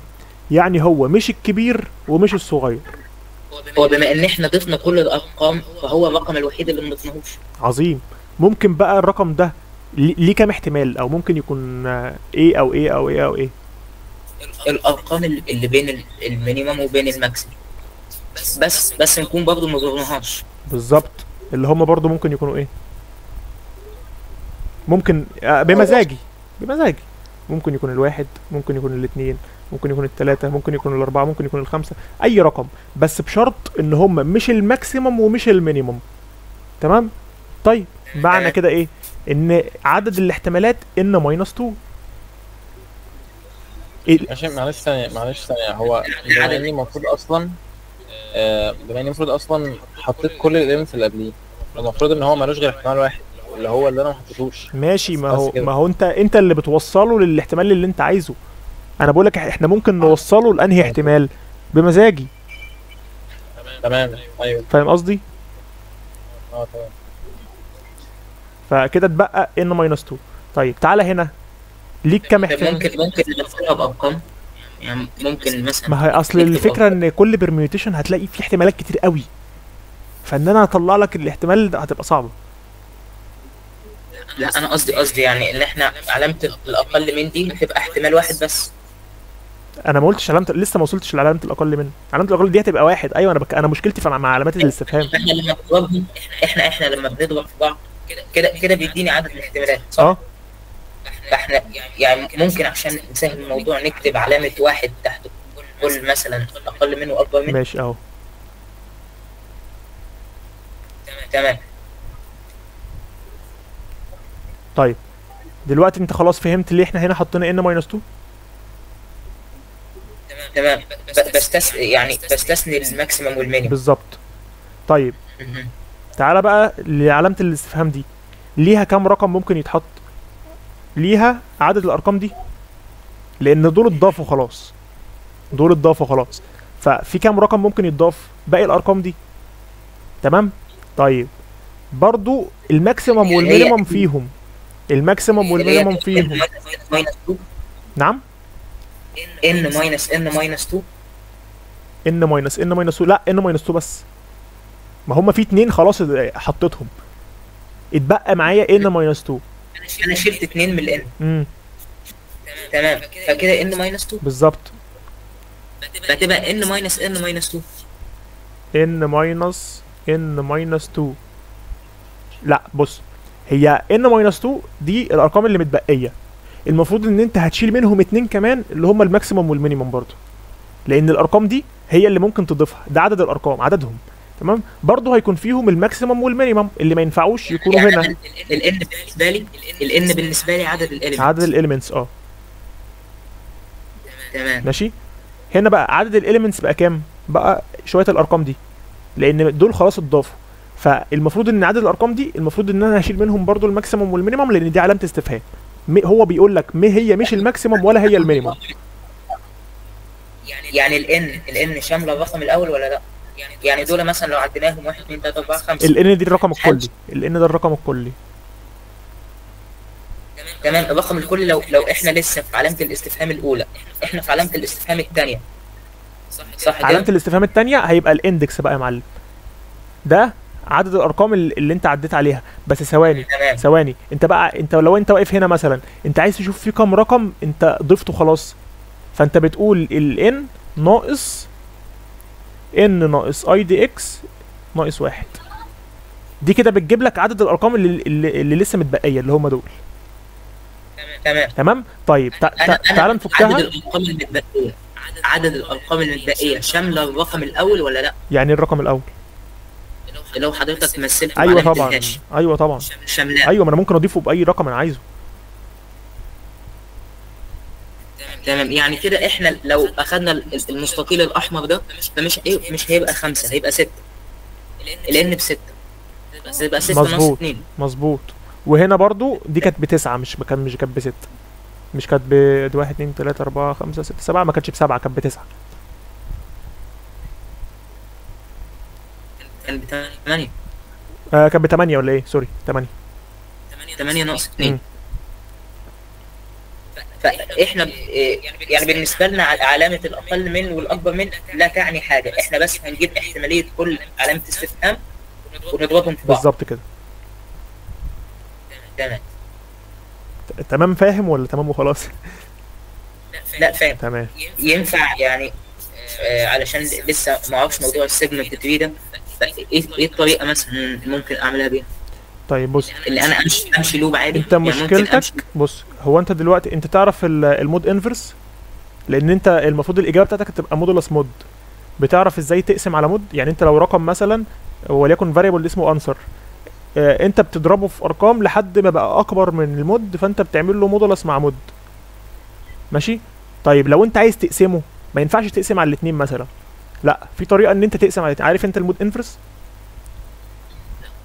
Speaker 1: يعني هو مش الكبير ومش الصغير.
Speaker 2: هو بما إن إحنا ضفنا كل الأرقام فهو الرقم الوحيد اللي ما ضفناهوش.
Speaker 1: عظيم. ممكن بقى الرقم ده ليه كام احتمال؟ أو ممكن يكون إيه أو إيه أو إيه أو إيه
Speaker 2: الأرقام اللي بين ال- ال minimum وبين ال maximum. بس بس بس نكون برضه ما ضفناهاش.
Speaker 1: بالظبط. اللي هم برضو ممكن يكونوا إيه؟ ممكن آه، بمزاجي بمزاجي. ممكن يكون الواحد ممكن يكون الاثنين ممكن يكون الثلاثة ممكن يكون الأربعة ممكن يكون الخمسة أي رقم. بس بشرط إن هم مش ال maximum ومش ال minimum. تمام؟ طيب معنى
Speaker 2: تمام.
Speaker 1: كده إيه؟ إن عدد الاحتمالات إن ماينس 2 إيه-
Speaker 4: ماشي معلش ثانية معلش ثانية. هو بما إني المفروض أصلا آه، بما إني المفروض أصلا حطيت كل ال elements اللي قبليه المفروض إن هو ملوش غير احتمال واحد. اللي هو اللي أنا ما حطيتوش
Speaker 1: ماشي ما هو. ما هو انت انت اللي بتوصله للاحتمال اللي انت عايزه. أنا بقول لك إحنا ممكن نوصله لأنهي احتمال؟ بمزاجي.
Speaker 4: تمام. أيوه.
Speaker 1: فاهم قصدي؟
Speaker 4: آه تمام.
Speaker 1: فكده اتبقى n minus 2 طيب تعالى هنا. ليك كام احتمال؟
Speaker 2: ممكن ممكن ندخلها بأرقام. يعني ممكن مثلا
Speaker 1: ما هي أصل
Speaker 2: الفكرة.
Speaker 1: إن كل برميوتيشن هتلاقي فيه احتمالات كتير قوي. فإن أنا اطلع لك الاحتمال ده هتبقى صعبة.
Speaker 2: لا أنا قصدي قصدي يعني إن إحنا علامة الأقل من دي هتبقى احتمال واحد بس.
Speaker 1: أنا ما قلتش علامه لسه ما وصلتش لعلامة الأقل منه علامة الأقل دي هتبقى واحد. أيوه أنا بك... أنا مشكلتي مع علامات الاستفهام.
Speaker 2: إحنا لما بنضربهم إحنا إحنا لما بنضرب في بعض كده كده كده بيديني عدد الاحتمالات صح؟
Speaker 1: آه.
Speaker 2: فاحنا يعني ممكن عشان نسهل الموضوع نكتب علامة واحد تحت كل مثلا أقل منه وأكبر منه.
Speaker 1: ماشي أهو.
Speaker 2: تمام.
Speaker 1: طيب. دلوقتي انت خلاص فهمت ليه إحنا هنا حطينا n minus 2
Speaker 2: تمام بستس يعني بستثني ال maximum وال minimum
Speaker 1: بالظبط. طيب. تعالى بقى لعلامة الاستفهام دي. ليها كام رقم ممكن يتحط؟ ليها عدد الأرقام دي. لأن دول اتضافوا خلاص. دول اتضافوا خلاص. ففي كام رقم ممكن يتضاف باقي الأرقام دي؟ تمام؟ طيب. برضو الماكسيمم والمينيمم فيهم. الماكسيمم والمينيمم فيهم
Speaker 2: ماينس 2
Speaker 1: نعم
Speaker 2: ان ماينس ان ماينس 2
Speaker 1: ان ماينس ان ماينس 2 لا ان ماينس 2 بس ما هم في اتنين خلاص حطيتهم اتبقى معايا n minus 2
Speaker 2: أنا شلت اتنين من ال n
Speaker 1: امم
Speaker 2: تمام فكده n minus 2
Speaker 1: بالظبط
Speaker 2: فتبقى n minus n minus 2
Speaker 1: n minus n minus 2 لا بص هي n minus 2 دي الأرقام اللي متبقية. المفروض إن أنت هتشيل منهم اتنين كمان اللي هم ال maximum وال minimum برضو. لأن الأرقام دي هي اللي ممكن تضيفها ده عدد الأرقام عددهم تمام؟ برضو هيكون فيهم ال maximum وال minimum اللي ما ينفعوش يكونوا
Speaker 2: يعني
Speaker 1: هنا.
Speaker 2: الان بالنسبة لي الان بالنسبة لي عدد الاليمنت
Speaker 1: عدد الاليمنتس آه.
Speaker 2: تمام.
Speaker 1: ماشي؟ هنا بقى عدد ال elements بقى كام؟ بقى شوية الأرقام دي. لأن دول خلاص اتضافوا. فالمفروض إن عدد الأرقام دي المفروض إن أنا هشيل منهم برضو ال maximum وال minimum لأن دي علامة استفهام. هو بيقول لك ما هي مش ال maximum ولا هي ال minimum
Speaker 2: يعني ال n ال n شاملة الرقم الأول ولا لأ؟ يعني دول مثلا لو عديناهم 1 2 3 4 5
Speaker 1: ال n دي الرقم الكلي. ال n ده الرقم الكلي.
Speaker 2: تمام الرقم الكلي لو لو إحنا لسه في علامة الاستفهام الأولى. إحنا في علامة الاستفهام الثانية. صح
Speaker 1: علامة
Speaker 2: كده
Speaker 1: الاستفهام التانية هيبقى ال index بقى يا معلم. ده عدد الأرقام اللي اللي أنت عديت عليها. بس ثواني ثواني. أنت بقى أنت لو أنت واقف هنا مثلا أنت عايز تشوف في كام رقم أنت ضفته خلاص. فأنت بتقول ال n ناقص n ناقص i دي x ناقص واحد. دي كده بتجيب لك عدد الأرقام اللي, اللي, اللي لسه متبقية اللي هم دول.
Speaker 2: تمام.
Speaker 1: تمام؟ طيب تعال
Speaker 2: عدد
Speaker 1: نفكها
Speaker 2: الارقام المتبقيه عدد الأرقام المتبقيه شاملة الرقم الأول ولا لأ؟
Speaker 1: يعني الرقم الأول.
Speaker 2: لو حضرتك مثلت
Speaker 1: أيوه
Speaker 2: بعلامة
Speaker 1: طبعا. أيوه طبعا.
Speaker 2: شامله
Speaker 1: أيوه ما أنا ممكن أضيفه بأي رقم أنا عايزه.
Speaker 2: تمام يعني كده إحنا لو أخدنا ال- المستطيل الأحمر ده فمش إيه مش هيبقى خمسة هيبقى ستة. لأن بستة. بس يبقى ستة ناقص
Speaker 1: مظبوط. مظبوط. وهنا برضو دي كانت بتسعة مش كان مش كانت بستة. مش كانت ب دي واحد اتنين تلاتة أربعة خمسة ستة سبعة ما كانتش بسبعة كانت بتسعة.
Speaker 2: كان بتمانية.
Speaker 1: آه كانت بتمانية ولا إيه؟ سوري تمانية.
Speaker 2: تمانية ناقص
Speaker 1: مم.
Speaker 2: اتنين فاحنا ب- إيه، يعني بالنسبة لنا ع- علامة الأقل من والأكبر من لا تعني حاجة. إحنا بس هنجيب احتمالية كل علامة استفهام ونضربهم في بعض.
Speaker 1: بالظبط كده.
Speaker 2: تمام.
Speaker 1: تمام فاهم ولا تمام وخلاص؟
Speaker 2: لا فاهم.
Speaker 1: تمام.
Speaker 2: ينفع يعني آه، علشان لسه ما أعرفش موضوع ال segment tree ده. فايه إيه الطريقة مثلا ممكن أعملها بيها؟
Speaker 1: طيب بص.
Speaker 2: اللي أنا امشي أمشي loop عادي؟
Speaker 1: أنت
Speaker 2: يعني
Speaker 1: مشكلتك بص هو أنت دلوقتي أنت تعرف ال- ال mod inverse؟ لأن أنت المفروض الإجابة بتاعتك تبقى modulus mod بتعرف إزاي تقسم على mod؟ يعني أنت لو رقم مثلا وليكن variable اسمه answer أنت بتضربه في أرقام لحد ما بقى أكبر من ال mod فأنت بتعمل له modulus مع mod. ماشي؟ طيب لو أنت عايز تقسمه ما ينفعش تقسم على الاثنين مثلا. لا في طريقة إن أنت تقسم على. عارف أنت ال mod inverse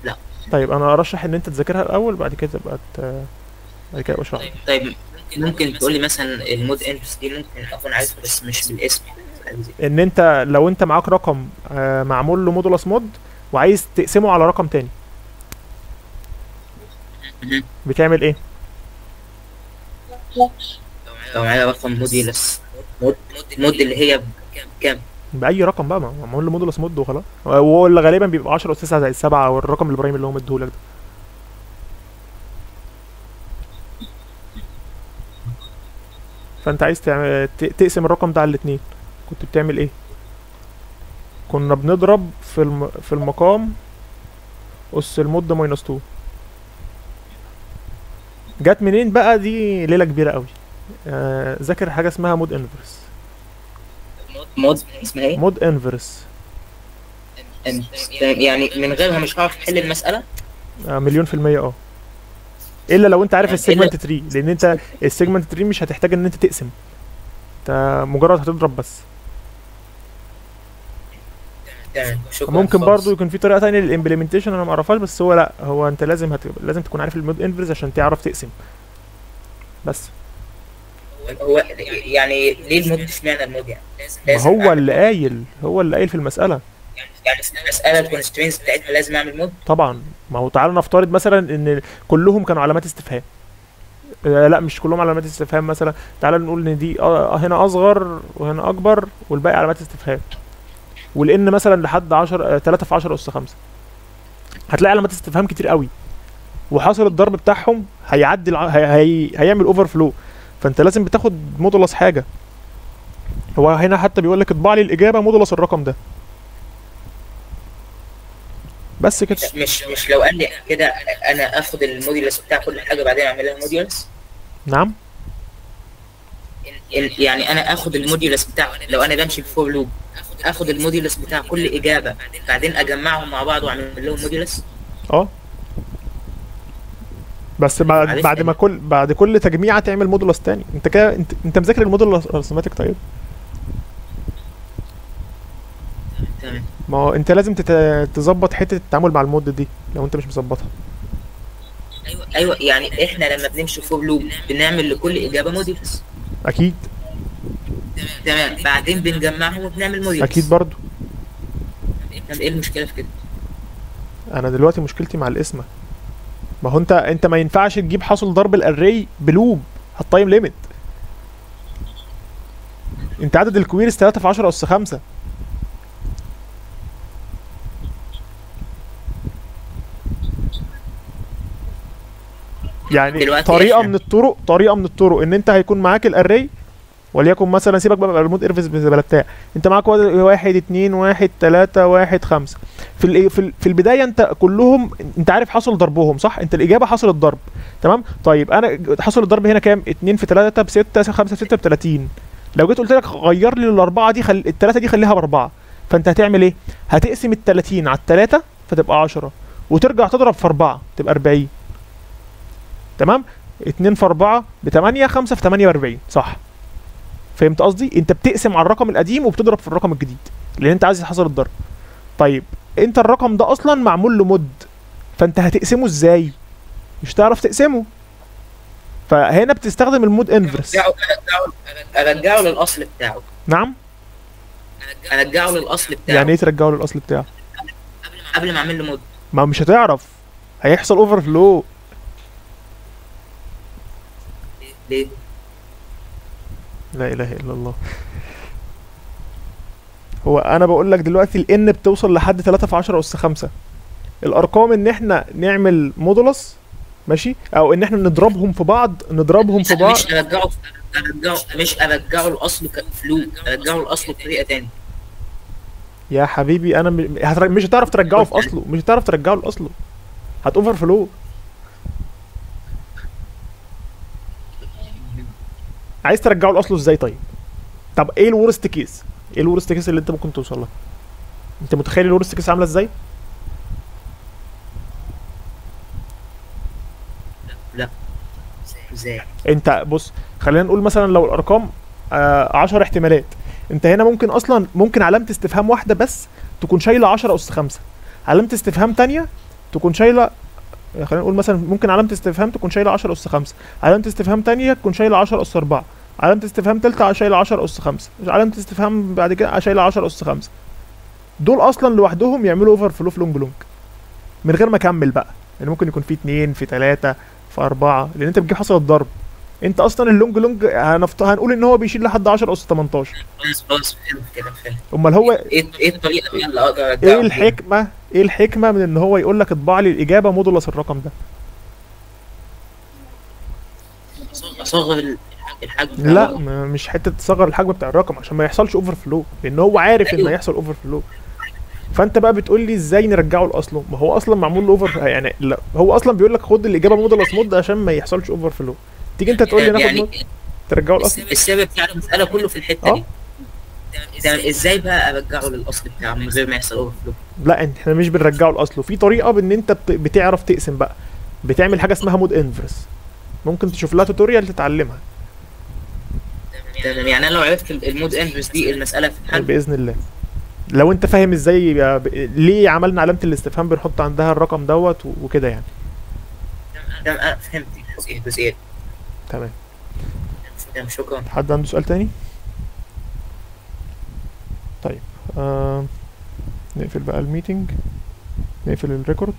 Speaker 2: لا.
Speaker 1: طيب أنا أرشح إن أنت تذاكرها الأول بعد كده تبقى ت- بعد كده أشرح
Speaker 2: طيب ممكن تقول لي مثلا ال mod inverse دي ممكن أكون عارفها بس مش بالاسم
Speaker 1: إن أنت لو أنت معاك رقم آه، معمول له modulus mod وعايز تقسمه على رقم تاني. بتعمل إيه
Speaker 2: لو معايا رقم modulus mod mod اللي هي كام
Speaker 1: بأي رقم بقى؟ ما- معمول له modulus mod وخلاص. هو اللي غالبا بيبقى 10 أو 9 زائد 7 أو الرقم الابراهيمي اللي هو مديهولك ده. فأنت عايز تعمل تقسم الرقم ده على الاثنين كنت بتعمل إيه؟ كنا بنضرب في الم... في المقام اس ال mod minus 2 جت منين بقى؟ دي ليلة كبيرة قوي. آه، ذاكر حاجة اسمها مود إنفرس.
Speaker 2: مود اسمها إيه؟
Speaker 1: مود انفرس.
Speaker 2: يعني من غيرها مش هعرف أحل المسألة؟
Speaker 1: آه، مليون في المية آه. إلا لو أنت عارف
Speaker 2: يعني
Speaker 1: ال segment tree لأن أنت ال segment tree مش هتحتاج إن أنت تقسم. أنت مجرد هتضرب بس.
Speaker 2: شكرا.
Speaker 1: ممكن. برضو يكون في طريقة تانية لل implementation أنا ما أعرفهاش بس هو لأ هو أنت لازم هت... لازم تكون عارف ال mod inverse عشان تعرف تقسم. بس.
Speaker 2: هو يعني ليه ال mod اشمعنى ال mod يعني؟
Speaker 1: ما هو اللي قايل هو اللي قايل في المسألة.
Speaker 2: يعني في المساله ال constraints بتاعتها لازم أعمل mod
Speaker 1: طبعا. ما هو تعالى نفترض مثلا إن كلهم كانوا علامات استفهام. آه لا مش كلهم علامات استفهام مثلا. تعالى نقول إن دي آه هنا أصغر وهنا أكبر والباقي علامات استفهام. ول n مثلا لحد 10 3 في 10 أس 5 هتلاقي علامات استفهام كتير قوي. وحاصل الضرب بتاعهم هيعدي. هي... هي... هيعمل overflow فانت لازم بتاخد modulus حاجة. هو هنا حتى بيقول لك اطبع لي الإجابة modulus الرقم ده. بس كده.
Speaker 2: مش مش لو قال لي كده أنا آخد ال modulus بتاع كل حاجة بعدين اعمل لها modulus
Speaker 1: نعم
Speaker 2: يعني أنا آخد ال modulus بتاع لو أنا بمشي ب for loop آخد ال modulus بتاع كل إجابة بعدين أجمعهم مع بعض وأعمل لهم modulus
Speaker 1: آه. بس بعد بعد ما. كل بعد كل تجميعه تعمل modulus تاني. انت كده انت انت مذاكر ال modulus arithmetic طيب؟
Speaker 2: تمام.
Speaker 1: ما هو انت لازم تظبط حتة التعامل مع ال mod دي لو انت مش مظبطها.
Speaker 2: أيوه يعني إحنا لما بنمشي for loop بنعمل لكل إجابة modulus
Speaker 1: أكيد.
Speaker 2: تمام بعدين بنجمعهم وبنعمل modulus
Speaker 1: أكيد برضو.
Speaker 2: طب إيه المشكلة في كده؟
Speaker 1: أنا دلوقتي مشكلتي مع القسمه ما هو انت انت ما ينفعش تجيب حاصل ضرب ال array ب loop ه time limit انت عدد ال queries 3 في 10 أس 5 يعني طريقة
Speaker 2: إحنا-
Speaker 1: من الطرق طريقة من الطرق إن انت هيكون معاك ال array وليكن مثلا سيبك بقى من ال mod inverse بلا بتاع. أنت معاك واحد- اتنين واحد تلاتة واحد خمسة. في في, ال في البداية أنت كلهم أنت عارف حصل ضربهم صح؟ أنت الإجابة حصل الضرب. تمام؟ طيب أنا حصل الضرب هنا كام؟ 2 في 3 ب 6 5 في 6 ب 30 لو جيت قلت لك غير لي الأربعة دي خل... الثلاثه دي خليها بأربعة. فأنت هتعمل إيه؟ هتقسم ال 30 على الثلاثه فتبقى 10 وترجع تضرب في 4 تبقى 40 تمام؟ 2 في 4 ب 8 5 في 48 صح. فهمت قصدي؟ انت بتقسم على الرقم القديم وبتضرب في الرقم الجديد لأن انت عايز حصل الضرب. طيب انت الرقم ده أصلا معمول له مد فانت هتقسمه إزاي؟ مش تعرف تقسمه. فهنا بتستخدم المود إنفرس.
Speaker 2: ارجعه ارجعه ارجعه للأصل بتاعه.
Speaker 1: نعم؟
Speaker 2: ارجعه للأصل بتاعه.
Speaker 1: يعني إيه ترجعه للأصل بتاعه؟
Speaker 2: قبل ما أعمل له mod.
Speaker 1: ما مش هتعرف. هيحصل overflow
Speaker 2: ليه؟
Speaker 1: لا إله إلا الله. هو أنا بقول لك دلوقتي ال n بتوصل لحد 3 في 10 أس 5 الأرقام إن إحنا نعمل modulus ماشي؟ أو إن إحنا نضربهم في بعض نضربهم في بعض.
Speaker 2: مش أرجعه مش أرجعه لاصله كفلو أرجعه لاصله بطريقة تانية.
Speaker 1: يا حبيبي أنا. مش هتعرف ترجعه في أصله مش هتعرف ترجعه لأصله. هت overflow. عايز ترجعه لأصله إزاي طيب؟ طب إيه ال worst case إيه ال worst case اللي أنت ممكن توصل لها أنت متخيل ال worst case عاملة
Speaker 2: إزاي؟
Speaker 1: إزاي؟ أنت بص خلينا نقول مثلا لو الأرقام 10 احتمالات. أنت هنا ممكن أصلا ممكن علامة استفهام واحدة بس تكون شايلة 10 اس 5 علامة استفهام تانية تكون شايلة خلينا نقول مثلا ممكن علامة استفهام تكون شايلة 10 اس 5 علامة استفهام تانية تكون شايلة 10 اس 4 علامة استفهام تالتة شايله 10 اس 5 علامة استفهام بعد كده شايله 10 اس 5 دول أصلا لوحدهم يعملوا overflow في long long. من غير ما أكمل بقى. يعني ممكن يكون في 2 في 3 في 4 لأن أنت بتجيب حصل الضرب. أنت أصلا ال long long هنفت... هنقول إن هو بيشيل لحد 10 أس 18
Speaker 2: خلاص خلاص فهمت كده فهمت.
Speaker 1: أمال هو
Speaker 2: إيه إيه الطريقة؟ بقى اللي أقدر ارجعه
Speaker 1: إيه الحكمة؟ إيه الحكمة من إن هو يقول لك اطبع لي الإجابة modulus الرقم ده؟
Speaker 2: اصغر ال- الحجم
Speaker 1: لا مش حتة تصغر الحجم بتاع الرقم عشان ما يحصلش overflow لأن هو عارف إن
Speaker 2: أيوة.
Speaker 1: هيحصل overflow فأنت بقى بتقول لي إزاي نرجعه لأصله؟ ما هو أصلا معمول له over يعني لا هو أصلا بيقول لك خد الإجابة modulus mod عشان ما يحصلش overflow تيجي أنت تقول لي ناخد
Speaker 2: يعني
Speaker 1: mod ترجعه لأصله.
Speaker 2: السبب بتاع المسألة كله في
Speaker 1: الحتة.
Speaker 2: دي. تمام إزاي بقى أرجعه للأصل بتاعه من غير ما يحصل overflow
Speaker 1: لا إحنا مش بنرجعه لأصله. في طريقة بإن أنت بت- بتعرف تقسم بقى. بتعمل حاجة اسمها mod inverse ممكن تشوف لها tutorial تتعلمها.
Speaker 2: تمام. يعني أنا لو عرفت ال mod inverse دي المسألة في الحل.
Speaker 1: بإذن الله. لو أنت فاهم إزاي. ليه عملنا علامة الاستفهام بنحط عندها الرقم دوت وكده يعني.
Speaker 2: تمام. أنا فهمت الجزئيه الجزئيه.
Speaker 1: تمام.
Speaker 2: تمام شكرا.
Speaker 1: حد عنده سؤال تاني؟ طيب آه... نقفل بقى ال meeting نقفل ال record.